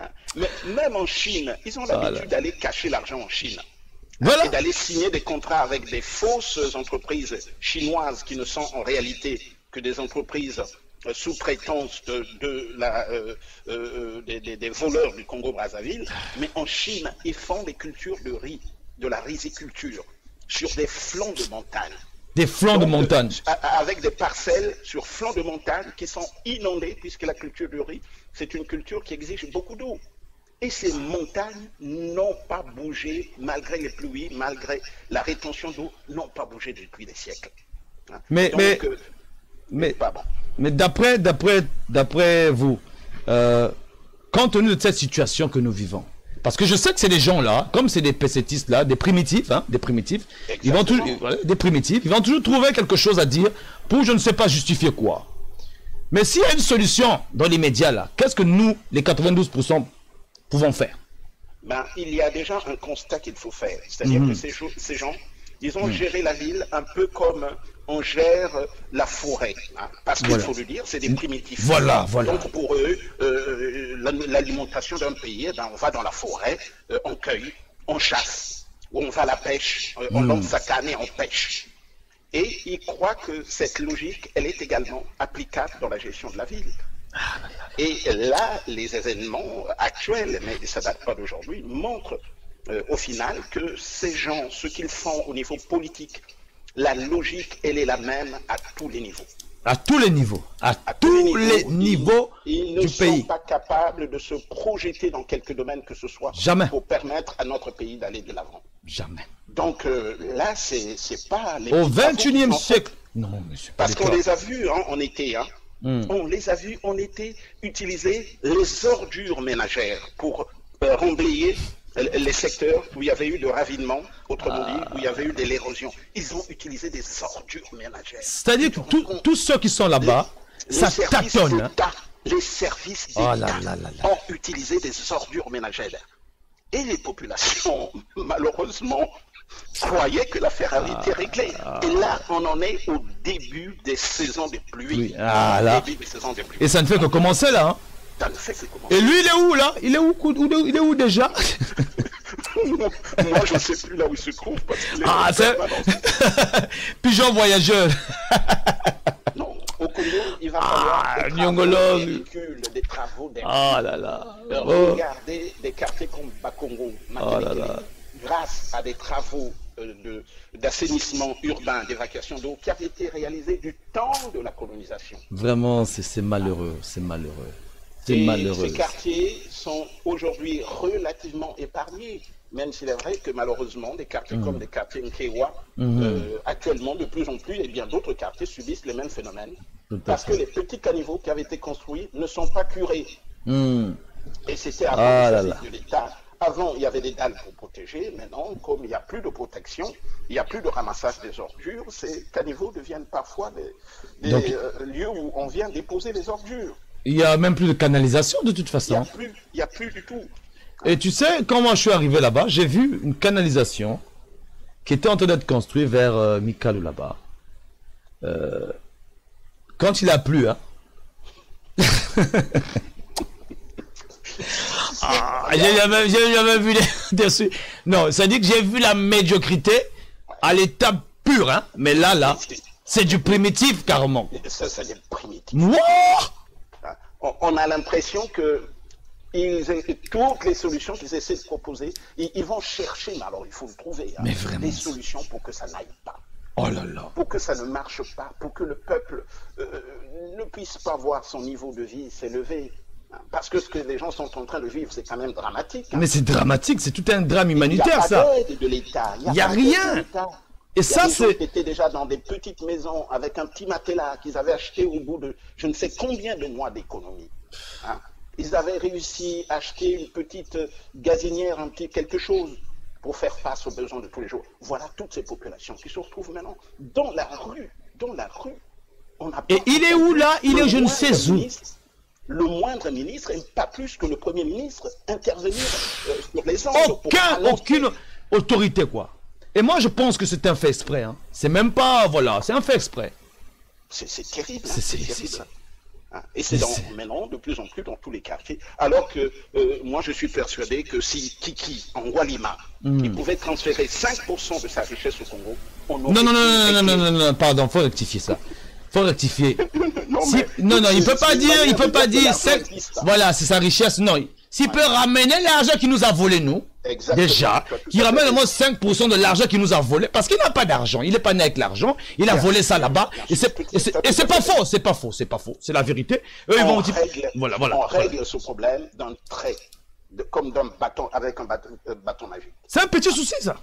Hein. Mais même en Chine, ils ont Voilà. l'habitude d'aller cacher l'argent en Chine. voilà. Et d'aller signer des contrats avec des fausses entreprises chinoises qui ne sont en réalité que des entreprises sous traitance de, de la, euh, euh, des, des- des voleurs du Congo-Brazzaville. Mais en Chine, ils font des cultures de riz, de la riziculture, sur des flancs de montagne. Des flancs de montagne. euh, avec des parcelles sur flancs de montagne qui sont inondées, puisque la culture du riz, c'est une culture qui exige beaucoup d'eau. Et ces montagnes n'ont pas bougé, malgré les pluies, malgré la rétention d'eau, n'ont pas bougé depuis des siècles. Mais- Donc, mais- euh, Mais, pas bon. mais d'après, d'après, d'après vous, euh, compte tenu de cette situation que nous vivons, parce que je sais que c'est des gens là, comme c'est des PCtistes là, des primitifs, hein, des primitifs, ils vont toujours, voilà, des primitifs, ils vont toujours trouver quelque chose à dire pour je ne sais pas justifier quoi. Mais s'il y a une solution dans l'immédiat là, qu'est-ce que nous, les 92%, pouvons faire? Ben, il y a déjà un constat qu'il faut faire. C'est-à-dire Mhm. que ces gens, ils ont géré la ville un peu comme on gère la forêt. hein. Parce qu'il Voilà. faut le dire, c'est des primitifs. Voilà, voilà. Donc pour eux, euh, l'al- l'alimentation d'un pays, eh ben, on va dans la forêt, euh, on cueille, on chasse, ou on va à la pêche, euh, on lance sa canne et on pêche. Et ils croient que cette logique, elle est également applicable dans la gestion de la ville. Et là, les événements actuels, mais ça date pas d'aujourd'hui, montrent euh, au final que ces gens, ce qu'ils font au niveau politique, la logique, elle est la même à tous les niveaux. À tous les niveaux, à, À tous les niveaux ils, ils ne du sont pays. pas capables de se projeter dans quelque domaine que ce soit Jamais. pour permettre à notre pays d'aller de l'avant. Jamais. Donc euh, là, c'est pas les Au petits travaux 21e qu'on fait. siècle. Non, pas Parce qu'on les a vus hein, en été. Hein. Hmm. On les a vus en été utiliser les ordures ménagères pour euh, remblayer les secteurs où il y avait eu de ravinement, autrement Ah. dit, où il y avait eu de l'érosion. Ils ont utilisé des ordures ménagères. C'est-à-dire que tous- ceux qui sont là-bas, ça tâtonne. les services Oh là ont utilisé des ordures ménagères. Et les populations, *laughs* malheureusement, croyaient que l'affaire avait été réglée. Et là, on en est au début des saisons des pluies. Oui, ah là. Au début des saisons des pluies. Et ça ne fait que commencer là. hein. Et lui, il est où là? Il est où, Il est où déjà? *laughs* Moi, je ne sais plus là où il se trouve. Parce qu'il est Ah, c'est. *laughs* Pigeon voyageur. *laughs* Non, au Congo, il va falloir Ah, des travaux des véhicules, des travaux des Ah là là. Euh, Oh. Regardez des quartiers comme Bakongo, Oh là là. grâce à des travaux euh, de- d'assainissement urbain, d'évacuation d'eau qui avaient été réalisés du temps de la colonisation. Vraiment, c'est malheureux. C'est malheureux. C'est Et malheureux. ces quartiers sont aujourd'hui relativement épargnés, même s'il est vrai que malheureusement, des quartiers Mm. comme des quartiers Nkewa, Mhm. euh, actuellement, de plus en plus, et bien d'autres quartiers subissent les mêmes phénomènes. Parce que les petits caniveaux qui avaient été construits ne sont pas curés. Hmm. Et c'était avant Ah là là. de l'État. Avant, il y avait des dalles pour protéger. Maintenant, comme il n'y a plus de protection, il n'y a plus de ramassage des ordures, ces caniveaux deviennent parfois des, des, Donc- euh, lieux où on vient déposer les ordures. Il y a même plus de canalisation de toute Il n'y façon. a, il y a plus du tout. Et tu sais, quand moi je suis arrivé là-bas, j'ai vu une canalisation qui était en train d'être construite vers euh, Mikalu là-bas. Euh, quand il a plu, hein. *laughs* ah, j'ai jamais, vu les. *laughs* Non, ça dit que j'ai vu la médiocrité à l'état pur, hein. Mais là, là, c'est du primitif carrément. Ça, ça devient primitif. Moi On, on a l'impression que ils, toutes les solutions qu'ils essaient de proposer, ils, ils vont chercher, mais alors il faut le trouver, hein, des solutions pour que ça n'aille pas. Oh là là. pour que ça ne marche pas, pour que le peuple euh, ne puisse pas voir son niveau de vie s'élever. Parce que ce que les gens sont en train de vivre, c'est quand même dramatique. hein. Mais c'est dramatique, c'est tout un drame Il n'y a humanitaire pas ça. de l'État. Il a rien. Et a ça, c'est- qui étaient déjà dans des petites maisons avec un petit matelas qu'ils avaient acheté au bout de je ne sais combien de mois d'économie. hein. Ils avaient réussi à acheter une petite gazinière, un petit quelque chose pour faire face aux besoins de tous les jours. Voilà toutes ces populations qui se retrouvent maintenant dans la rue, dans la rue. On n'a Et il est où, là? Il est je ne sais où. ministre- Le moindre ministre, et pas plus que le Premier ministre, intervenir euh, sur les pour aucun, aucune autorité, quoi. Et moi, je pense que c'est un fait exprès. Hein. C'est même pas, voilà, c'est un fait exprès. C'est terrible. hein, C'est- terrible. Hein, Et c'est maintenant de plus en plus dans tous les quartiers. Alors que euh, moi, je suis persuadé que si Kiki, en Walima, Hmm. il pouvait transférer 5% de sa richesse au Congo, on Non, non, non, non, non, non, non, non, pardon, faut rectifier ça. Faut rectifier. *laughs* non, Si- non, non, il peut pas dire, il peut pas dire, voilà, c'est sa richesse. Non, il- s'il peut ramener l'argent qu'il nous a volé, nous, Exactement, déjà, à ramène au moins 5% de l'argent qu'il nous a volé, parce qu'il n'a pas d'argent, il est pas né avec l'argent, il a volé ça là-bas, et c'est, pas faux, c'est pas faux, c'est pas faux, c'est la vérité. Eux, ils on vont dire, règle, voilà, voilà. on voilà. règle ce problème d'un trait, de- comme d'un bâton, avec un bâton, euh, bâton magique. C'est un petit souci, ça.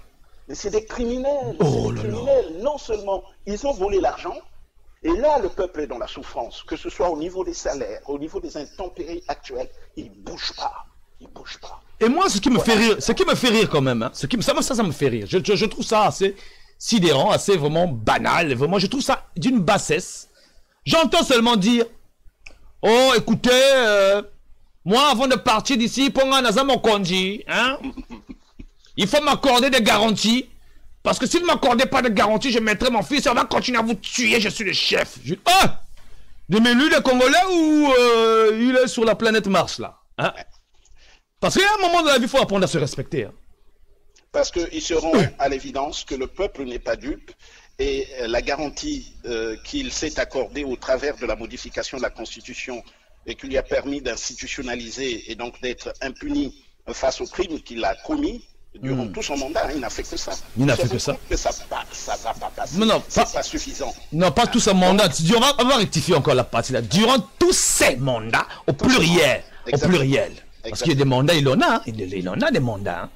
Mais c'est des criminels. Oh des criminels. Non seulement ils ont volé l'argent, et là le peuple est dans la souffrance, que ce soit au niveau des salaires, au niveau des intempéries actuelles, ils ne bougent pas. Ils ne bougent pas. Et moi, ce qui me fait rire, ce qui me fait rire quand même, hein, ce qui, me- ça, me- ça, ça me fait rire. Je, je, je trouve ça assez sidérant, assez vraiment banal. Vraiment, je trouve ça d'une bassesse. J'entends seulement dire, oh, écoutez, euh, moi, avant de partir d'ici, hein, il faut m'accorder des garanties. Parce que si vous ne m'accordez pas de garanties, je mettrai mon fils et on va continuer à vous tuer. Je suis le chef. Je, ah! Mais lui, il est Congolais ou euh, il est sur la planète Mars, là? Hein? Parce qu'à un moment de la vie, il faut apprendre à se respecter. hein. Parce qu'ils seront à l'évidence que le peuple n'est pas dupe et euh, la garantie euh, qu'il s'est accordée au travers de la modification de la Constitution et qui lui a permis d'institutionnaliser et donc d'être impuni face au crime qu'il a commis durant tout son mandat, hein, il n'a fait que ça. Hmm. Il n'a Se fait que ça. Que ça ça va pas passer. Non, non, pas- pas suffisant. Non, pas tout ce mandat. Durant, on va rectifier encore la partie là. Durant tous ces mandats, au pluriel. Au Exactement. Parce qu'il y a des mandats, il en a. hein. Il, il en a des mandats.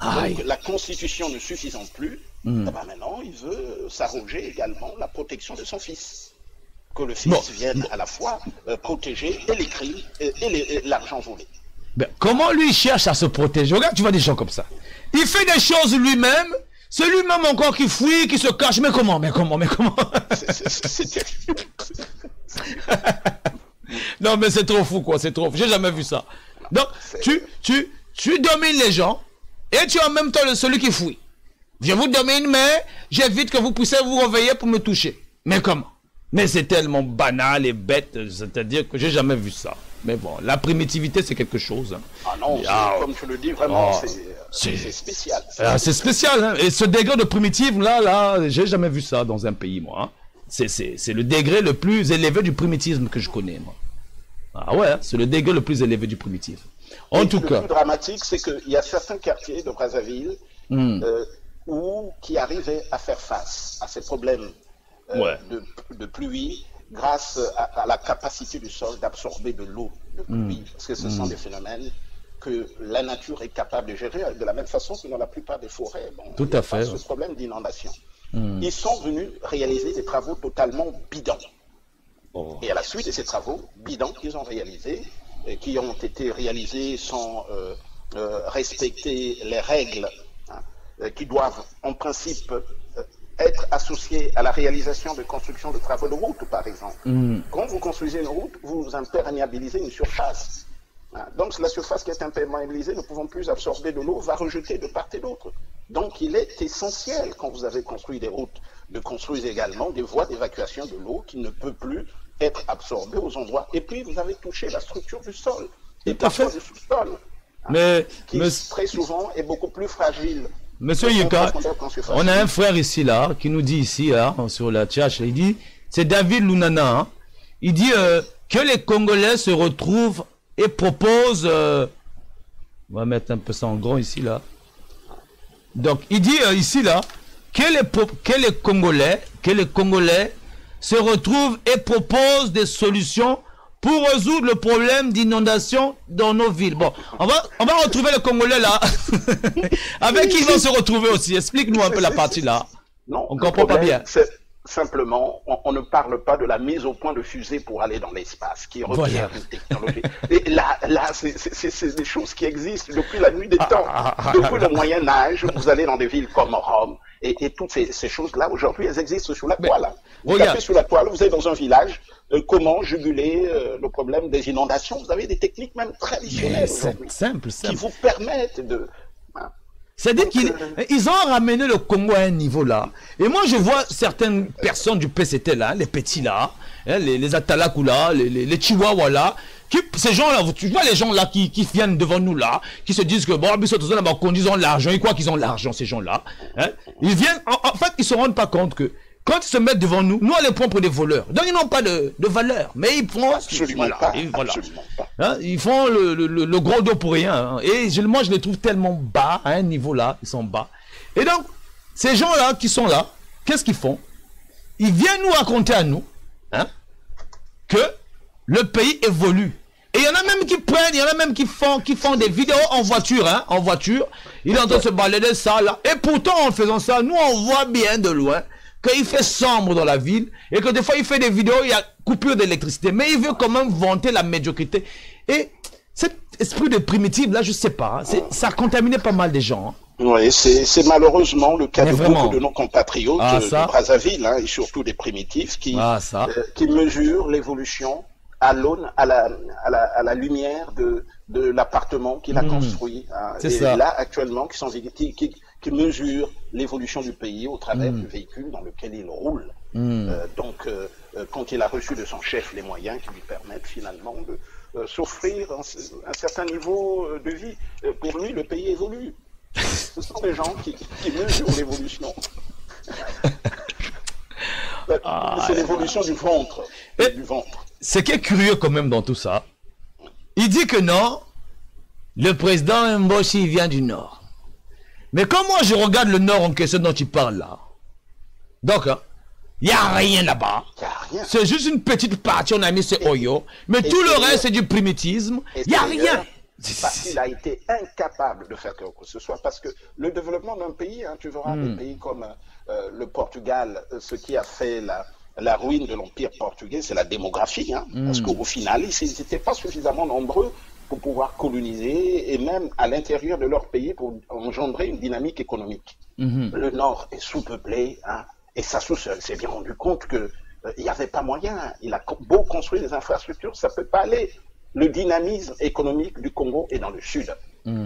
hein. Donc, la Constitution ne suffisant plus, Hmm. eh ben, maintenant il veut s'arroger également la protection de son fils. Que le fils Bon. vienne à la fois euh, protéger et les crimes et, l'argent volé. Ben, comment lui cherche à se protéger? Regarde, tu vois des gens comme ça. Il fait des choses lui-même. C'est lui-même encore qui fuit, qui se cache. Mais comment? Mais comment? Mais comment? C'est-. *laughs* Non, mais c'est trop fou, quoi. C'est trop fou. J'ai jamais vu ça. Donc, tu, tu, tu domines les gens et tu es en même temps le, celui qui fuit. Je vous domine, mais j'évite que vous puissiez vous réveiller pour me toucher. Mais comment? Mais c'est tellement banal et bête. C'est-à-dire que j'ai jamais vu ça. Mais bon, la primitivité, c'est quelque chose. hein. Ah non, Ah, comme tu le dis, vraiment, oh, c'est- spécial. Ah, c'est spécial, hein. Et ce degré de primitive, là, là, j'ai jamais vu ça dans un pays, moi. hein. C'est, le degré le plus élevé du primitisme que je connais, moi. Ah ouais, hein, c'est le degré le plus élevé du primitisme. En Et tout le cas, plus dramatique, c'est qu'il y a certains quartiers de Brazzaville Hmm. euh, où, qui arrivaient à faire face à ces problèmes euh, Ouais. de, de pluie grâce à, à la capacité du sol d'absorber de l'eau de Hmm. pluie. Parce que ce sont des phénomènes que la nature est capable de gérer de la même façon que dans la plupart des forêts. Bon, Tout à fait, pas. Hmm. Ce problème d'inondation. Ils sont venus réaliser des travaux totalement bidons. Oh. Et à la suite de ces travaux bidons qu'ils ont réalisés, et qui ont été réalisés sans euh, euh, respecter les règles hein, euh, qui doivent en principe euh, être associées à la réalisation de construction de travaux de route, par exemple. Quand vous construisez une route, vous imperméabilisez une surface. Hein, Donc la surface qui est imperméabilisée, ne pouvant plus absorber de l'eau, va rejeter de part et d'autre. Donc il est essentiel, quand vous avez construit des routes, de construire également des voies d'évacuation de l'eau qui ne peut plus être absorbée aux endroits. Et puis vous avez touché la structure du sol. Et Tout à parfois fait. du sous-sol, mais, qui mais- très souvent est beaucoup plus fragile. Monsieur Yuka, on a un frère ici, là, qui nous dit ici, là, sur la tchatch, il dit, c'est David Lunana, hein. il dit euh, que les Congolais se retrouvent et proposent, euh, on va mettre un peu ça en grand ici, là. Donc, il dit euh, ici, là, que les, que les Congolais, que les Congolais se retrouvent et proposent des solutions pour résoudre le problème d'inondation dans nos villes. Bon, on va, on va retrouver les Congolais là. *laughs* Avec qui ils vont se retrouver aussi? Explique-nous un peu la partie là. Non, On le comprend pas bien. Simplement, on, on ne parle pas de la mise au point de fusée pour aller dans l'espace, qui requiert Voilà. une technologie. Et là, là c'est- des choses qui existent depuis la nuit des temps. ah, ah, depuis le Moyen Âge, vous allez dans des villes comme Rome, et, et toutes ces, ces choses-là, aujourd'hui, elles existent sous la toile. Vous tapez sous la toile, vous êtes dans un village, euh, comment juguler euh, le problème des inondations? Vous avez des techniques même traditionnelles simple, qui vous permettent de... C'est-à-dire qu'ils euh, ils ont ramené le Congo à un niveau là. Et moi, je vois certaines personnes du PCT là, les petits là, hein, les, les Atalakou là, les, les, les Chihuahuas là, qui, ces gens-là, tu vois les gens là qui, qui viennent devant nous là, qui se disent que bon, ils ont l'argent, ils croient qu'ils ont l'argent, ces gens-là. hein. Ils viennent, en, en fait, ils se rendent pas compte que quand ils se mettent devant nous, nous on les prend pour des voleurs. Donc ils n'ont pas de, de valeur, mais ils font, Absolument voilà, pas. et voilà. Absolument pas. Hein, ils font le, le, le- gros dos pour rien. hein. Et je- moi, je les trouve tellement bas, à un niveau là, ils sont bas. Et donc, ces gens-là qui sont là, qu'est-ce qu'ils font? Ils viennent nous raconter à nous hein, que le pays évolue. Et il y en a même qui prennent, il y en a même qui font, qui font des vidéos en voiture, hein, en voiture. Il est en train de se balader ça, là. Et pourtant, en faisant ça, nous, on voit bien de loin qu'il fait sombre dans la ville et que des fois, il fait des vidéos, il y a coupure d'électricité. Mais il veut quand même vanter la médiocrité. Et cet esprit de primitive, là, je sais pas, hein, ça a contaminé pas mal des gens. hein. Oui, c'est malheureusement le cas de beaucoup de nos compatriotes Ah, euh, ça. de Brazzaville, hein, et surtout des primitifs, qui, Ah, euh, qui mesurent l'évolution à l'aune, à la, à, la, à la lumière de, de l'appartement qu'il a construit. hein. Hmm. C'est et ça. là, actuellement, qui, sont, qui, qui, qui mesurent l'évolution du pays au travers Hmm. du véhicule dans lequel il roule. Euh, donc, euh, euh, quand il a reçu de son chef les moyens qui lui permettent finalement de euh, s'offrir un, un certain niveau de vie, pour lui, le pays évolue. *laughs* Ce sont des gens qui, qui mesurent l'évolution. *laughs* C'est l'évolution du ventre. Et- Du ventre. Ce qui est curieux quand même dans tout ça, il dit que non, le président Mboshi vient du Nord. Mais quand moi je regarde le Nord en question dont tu parles là, donc hein, il n'y a rien là-bas. Il n'y a rien. C'est juste une petite partie, on a mis ce Oyo, mais tout le reste c'est du primitisme. Et Il n'y a rien. Parce qu'il a été incapable de faire quelque chose que ce soit, parce que le développement d'un pays, hein, tu verras Hmm. des pays comme euh, le Portugal, euh, ce qui a fait la, la ruine de l'Empire portugais, c'est la démographie, hein, Hmm. parce qu'au final, ils n'étaient pas suffisamment nombreux pour pouvoir coloniser et même à l'intérieur de leur pays pour engendrer une dynamique économique. Le Nord est sous-peuplé hein, et Sassou se- s'est bien rendu compte que euh, il n'y avait pas moyen. Il a beau construire des infrastructures, ça peut pas aller. Le dynamisme économique du Congo est dans le sud.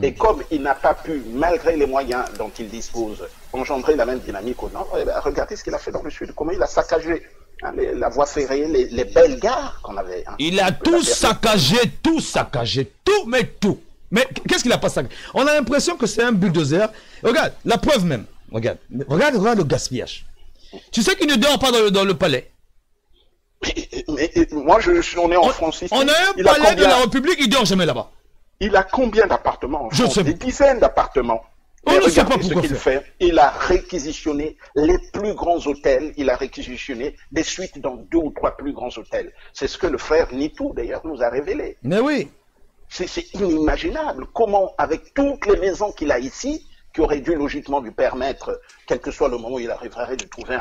Et comme il n'a pas pu, malgré les moyens dont il dispose, engendrer la même dynamique au nord, eh ben, regardez ce qu'il a fait dans le sud, comment il a saccagé la voie ferrée, les, les belles gares qu'on avait. hein. Il a tout saccagé, tout saccagé, tout, mais tout. Mais qu'est-ce qu'il a pas saccagé? On a l'impression que c'est un bulldozer. Regarde, la preuve même. Regarde, regarde, regarde le gaspillage. Tu sais qu'il ne dort pas dans le, dans le palais. Mais, moi, je, je- on est en France ici. On a un il, a palais de la République, il dort jamais là-bas. il a combien d'appartements? En Je France sais Des dizaines d'appartements. On Mais pas regardez ce qu'il fait. Il a réquisitionné les plus grands hôtels. Il a réquisitionné des suites dans deux ou trois plus grands hôtels. C'est ce que le frère Nitou, d'ailleurs, nous a révélé. Mais oui. C'est inimaginable. Comment, avec toutes les maisons qu'il a ici, qui auraient dû logiquement lui permettre, quel que soit le moment où il arriverait, de trouver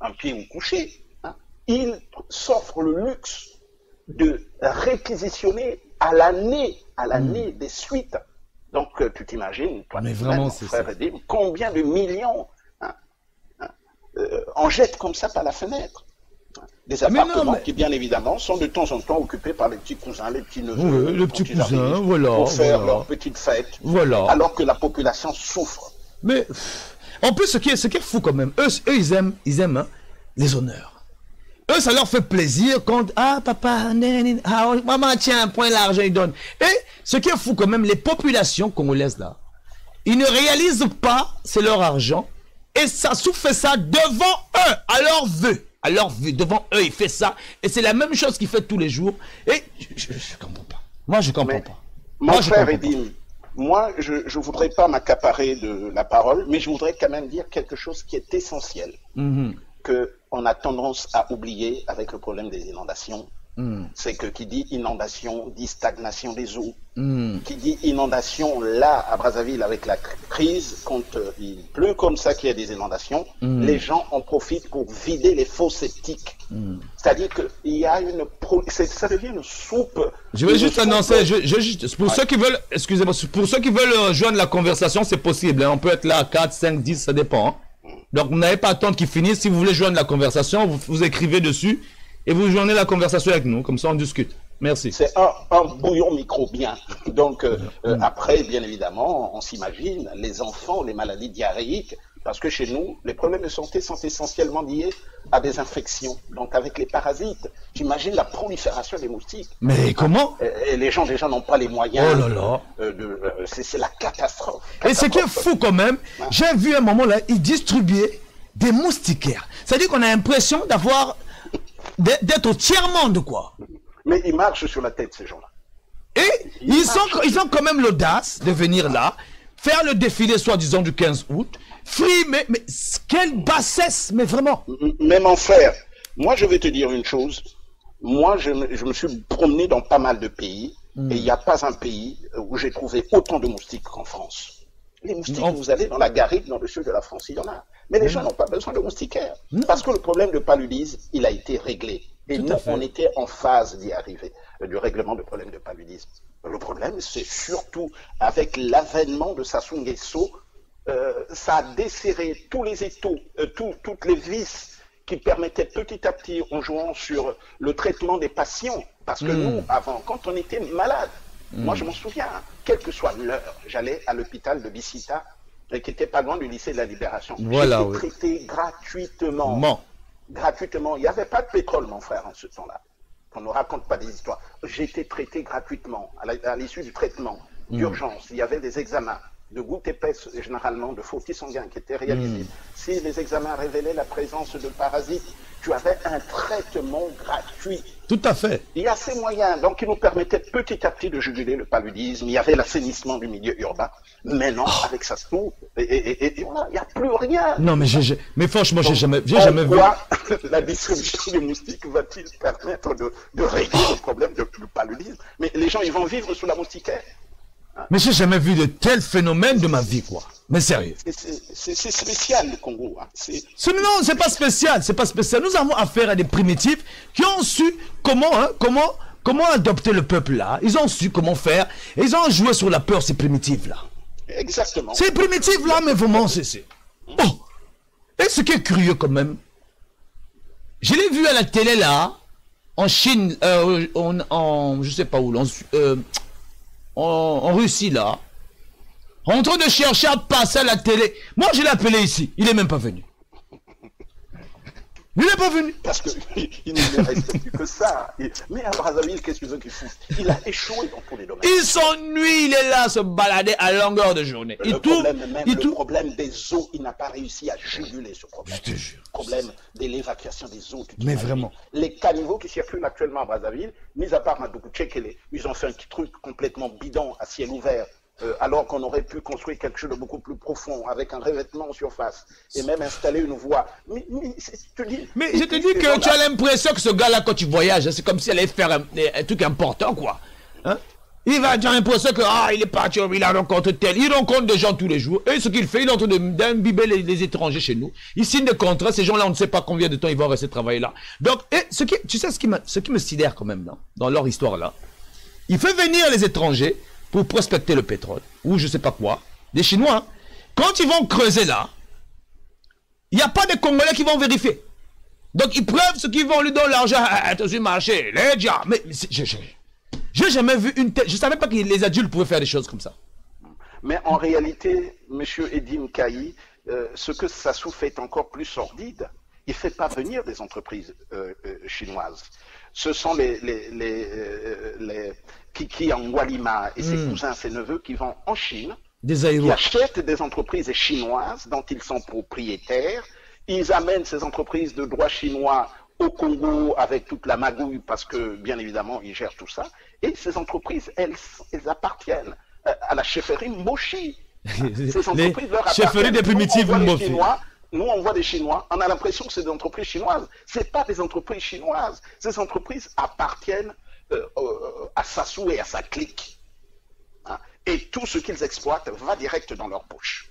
un, pied où coucher, hein, il s'offre le luxe de réquisitionner à l'année, à l'année des suites. Donc, euh, tu t'imagines, toi. Mais toi-même, vraiment, mon c'est frère. Edim, combien de millions hein, hein, euh, en jettent comme ça par la fenêtre des Mais non, appartements mais- qui, bien évidemment, sont de temps en temps occupés par les petits cousins, les petits neveux. Oui, le quand petit ils cousin, arrivent voilà, Pour faire voilà. leur petite fête. Voilà. Alors que la population souffre. Mais en plus, ce qui est, ce qui est fou quand même, eux, eux ils aiment, ils aiment hein, les honneurs. Eux, ça leur fait plaisir quand ah papa, ah maman tiens, point l'argent il donne. Et ce qui est fou quand même, les populations congolaises là, ils ne réalisent pas c'est leur argent et ça fait ça devant eux, à leur vue, à leur vue, devant eux, il fait ça et c'est la même chose qu'il fait tous les jours et je, je comprends pas. Moi, je comprends Mais, pas. Mon Moi, je frère comprends. Edim, moi, je ne voudrais pas m'accaparer de la parole, mais je voudrais quand même dire quelque chose qui est essentiel, Mhm. On a tendance à oublier avec le problème des inondations. Mhm. C'est que qui dit inondation dit stagnation des eaux. Mhm. Qui dit inondation là à Brazzaville avec la cr- crise, quand euh, il pleut comme ça qu'il y a des inondations, Mm. les gens en profitent pour vider les faux septiques. C'est-à-dire qu'il y a une pro- ça devient une soupe. Je vais une juste annoncer, je, je- juste- pour ceux qui veulent, excusez-moi, pour ceux qui veulent euh, joindre la conversation, c'est possible. hein. On peut être là à 4, 5, 10, ça dépend. hein. Donc, vous n'avez pas à attendre qu'il finisse. Si vous voulez joindre la conversation, vous, écrivez dessus et vous joignez la conversation avec nous. Comme ça, on discute. Merci. C'est un, un bouillon microbien. Donc euh, euh, après, bien évidemment, on s'imagine les enfants, les maladies diarrhéiques, parce que chez nous, les problèmes de santé sont essentiellement liés à des infections, donc avec les parasites. J'imagine la prolifération des moustiques. Mais comment Et, et les gens déjà n'ont pas les moyens. Oh là là. euh, euh, c'est la catastrophe. Et ce qui est fou quand même, j'ai vu un moment là, ils distribuaient des moustiquaires. C'est-à-dire qu'on a l'impression d'avoir, d'être au tiers-monde, quoi. Mais ils marchent sur la tête, ces gens-là. Et ils ont, ils ont quand même l'audace de venir là, faire le défilé soi-disant du 15 août, free, mais, mais quelle bassesse, mais vraiment. Mais mon frère, moi je vais te dire une chose. Moi, je me, je me suis promené dans pas mal de pays et il n'y a pas un pays où j'ai trouvé autant de moustiques qu'en France. Les moustiques, Non. vous allez dans la Garrigue, dans le sud de la France, il y en a. Mais les gens n'ont pas besoin de moustiquaires. Parce que le problème de paludisme, il a été réglé. Et nous, on était en phase d'y arriver, euh, du règlement du problème de paludisme. Le problème, c'est surtout avec l'avènement de Sassou Nguesso, euh, ça a desserré tous les étaux, euh, tout- toutes les vis qui permettaient petit à petit, en jouant sur le traitement des patients. Parce que nous, avant, quand on était malade, moi je m'en souviens, hein, quelle que soit l'heure, j'allais à l'hôpital de Bicita, euh, qui était pas loin du lycée de la Libération. Voilà, J'étais oui. traité gratuitement Bon. gratuitement. Il n'y avait pas de pétrole, mon frère, en ce temps-là. On ne raconte pas des histoires. Été traité gratuitement à l'issue du traitement d'urgence. Il y avait des examens de gouttes épaisses, généralement de fautis sanguins, qui étaient réalisés. Si les examens révélaient la présence de parasites, tu avais un traitement gratuit. Tout à fait. Il y a ces moyens, donc, qui nous permettaient petit à petit de juguler le paludisme. Il y avait l'assainissement du milieu urbain. Maintenant, avec ça se trouve, et, et- et- et voilà, il n'y a plus rien. Non, mais j'ai, mais franchement, j'ai jamais, j'ai jamais vu. *laughs* la distribution des moustiques va-t-il permettre de, de régler le problème de, du paludisme? Mais les gens, ils vont vivre sous la moustiquaire. Mais j'ai jamais vu de tels phénomènes de ma vie, quoi. Mais sérieux. C'est- spécial, le Congo. hein. Non, c'est pas spécial, c'est pas spécial. Nous avons affaire à des primitifs qui ont su comment, hein, comment comment adopter le peuple là. Ils ont su comment faire. Et ils ont joué sur la peur, ces primitives là. Exactement. Ces primitives là, mais vraiment, c'est. Bon. Et ce qui est curieux quand même, je l'ai vu à la télé là, en Chine, euh, en, en- je sais pas où, là, en, euh, en, Russie là, en train de chercher à passer à la télé. Moi, je l'ai appelé ici. Il est même pas venu. Il n'est pas venu. Parce qu'il *laughs* ne reste plus que ça. Mais à Brazzaville, qu'est-ce que tu veux qu'il fasse Il a échoué dans tous les domaines. Il s'ennuie, il est là à se balader à longueur de journée. Le problème, même il le problème des eaux, il n'a pas réussi à juguler ce problème. Je te jure. Le problème de l'évacuation des eaux. Mais vraiment. Les caniveaux qui circulent actuellement à Brazzaville, mis à part Tchekele, ils ont fait un petit truc complètement bidon à ciel ouvert. Euh, alors qu'on aurait pu construire quelque chose de beaucoup plus profond, avec un revêtement en surface, et même installer une voie. Mais, je te dis, Mais je te ces dis que tu as l'impression que ce gars-là, quand tu voyages, c'est comme s'il allait faire un, un truc important, quoi. Hein? Il va, as l'impression que, ah, il est parti, il a rencontré tel, il rencontre des gens tous les jours. Et ce qu'il fait, il est en train d'imbiber les, les étrangers chez nous. Il signe des contrats, ces gens-là, on ne sait pas combien de temps ils vont rester travailler là. Donc, et ce qui, tu sais ce qui me, ce qui me sidère quand même, là, dans leur histoire là. Il fait venir les étrangers pour prospecter le pétrole, ou je sais pas quoi, des Chinois. Quand ils vont creuser là, il n'y a pas de Congolais qui vont vérifier. Donc ils preuve ce qu'ils vont lui donner l'argent. Ah, Attention, marché, les diables. Mais, je, j'ai jamais vu une telle. Je savais pas que les adultes pouvaient faire des choses comme ça. Mais en réalité, M. Edim Kaï, euh, ce que Sassou fait encore plus sordide. Il ne fait pas venir des entreprises euh, euh, chinoises. Ce sont les, euh, les Kiki Angwalima et ses cousins, ses neveux qui vont en Chine, Des qui achètent des entreprises chinoises dont ils sont propriétaires. Ils amènent ces entreprises de droit chinois au Congo avec toute la magouille parce que, bien évidemment, ils gèrent tout ça. Et ces entreprises, elles, elles appartiennent euh, à la chefferie Moshi. *laughs* Ces entreprises leur appartiennent. des primitives Moshi. Chinois, Nous, on voit des Chinois, on a l'impression que c'est des entreprises chinoises. C'est pas des entreprises chinoises. Ces entreprises appartiennent euh, euh, à Sassou et à sa clique. Hein. Et tout ce qu'ils exploitent va direct dans leur poche.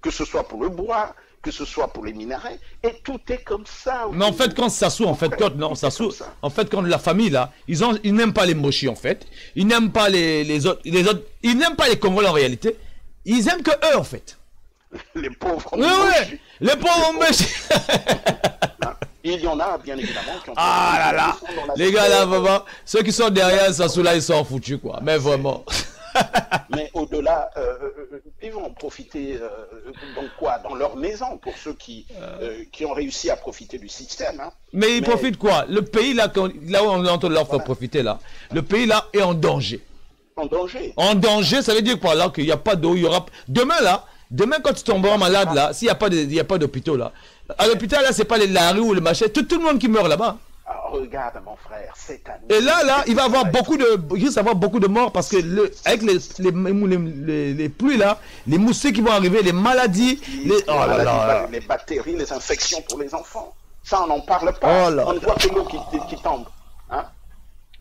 Que ce soit pour le bois, que ce soit pour les minéraux, et tout est comme ça. Mais en fait, quand Sassou, en fait, quand, non, Sassou, en fait, quand la famille, là, ils ont, ils n'aiment pas les mochis, en fait. Ils n'aiment pas les, les autres, les autres, ils n'aiment pas les Congolais, en réalité. Ils aiment que eux, en fait. *laughs* les pauvres. Oui, oui, les pauvres mochis. Il y en a, bien évidemment, qui ont Ah là là, les gars là, vraiment, ceux qui sont derrière Sassou là, ils sont foutus quoi. Mais vraiment. *laughs* Mais au-delà, euh, euh, ils vont profiter euh, dans quoi Dans leur maison, pour ceux qui, euh, qui ont réussi à profiter du système. hein. Mais ils Mais- profitent quoi? Le pays là, là où on est en train de leur faire profiter là, le pays là est en danger. En danger. En danger, ça veut dire quoi là Qu'il n'y a pas d'eau, il y aura. Demain là, demain quand tu tomberas malade là, s'il n'y a pas de, il y a pas d'hôpitaux là. À l'hôpital là, c'est pas les la rue ou le machin, tout, tout le monde qui meurt là-bas. Ah, regarde, mon frère, cette année. Et là, là, il va y avoir beaucoup de, il risque d'avoir beaucoup de morts parce que le, avec les, les, les, pluies là, les moustiques qui vont arriver, les maladies, les, oh là maladies, là. les bactéries, les infections pour les enfants. Ça, on n'en parle pas. Oh on ne voit que l'eau qui, qui tombe. Hein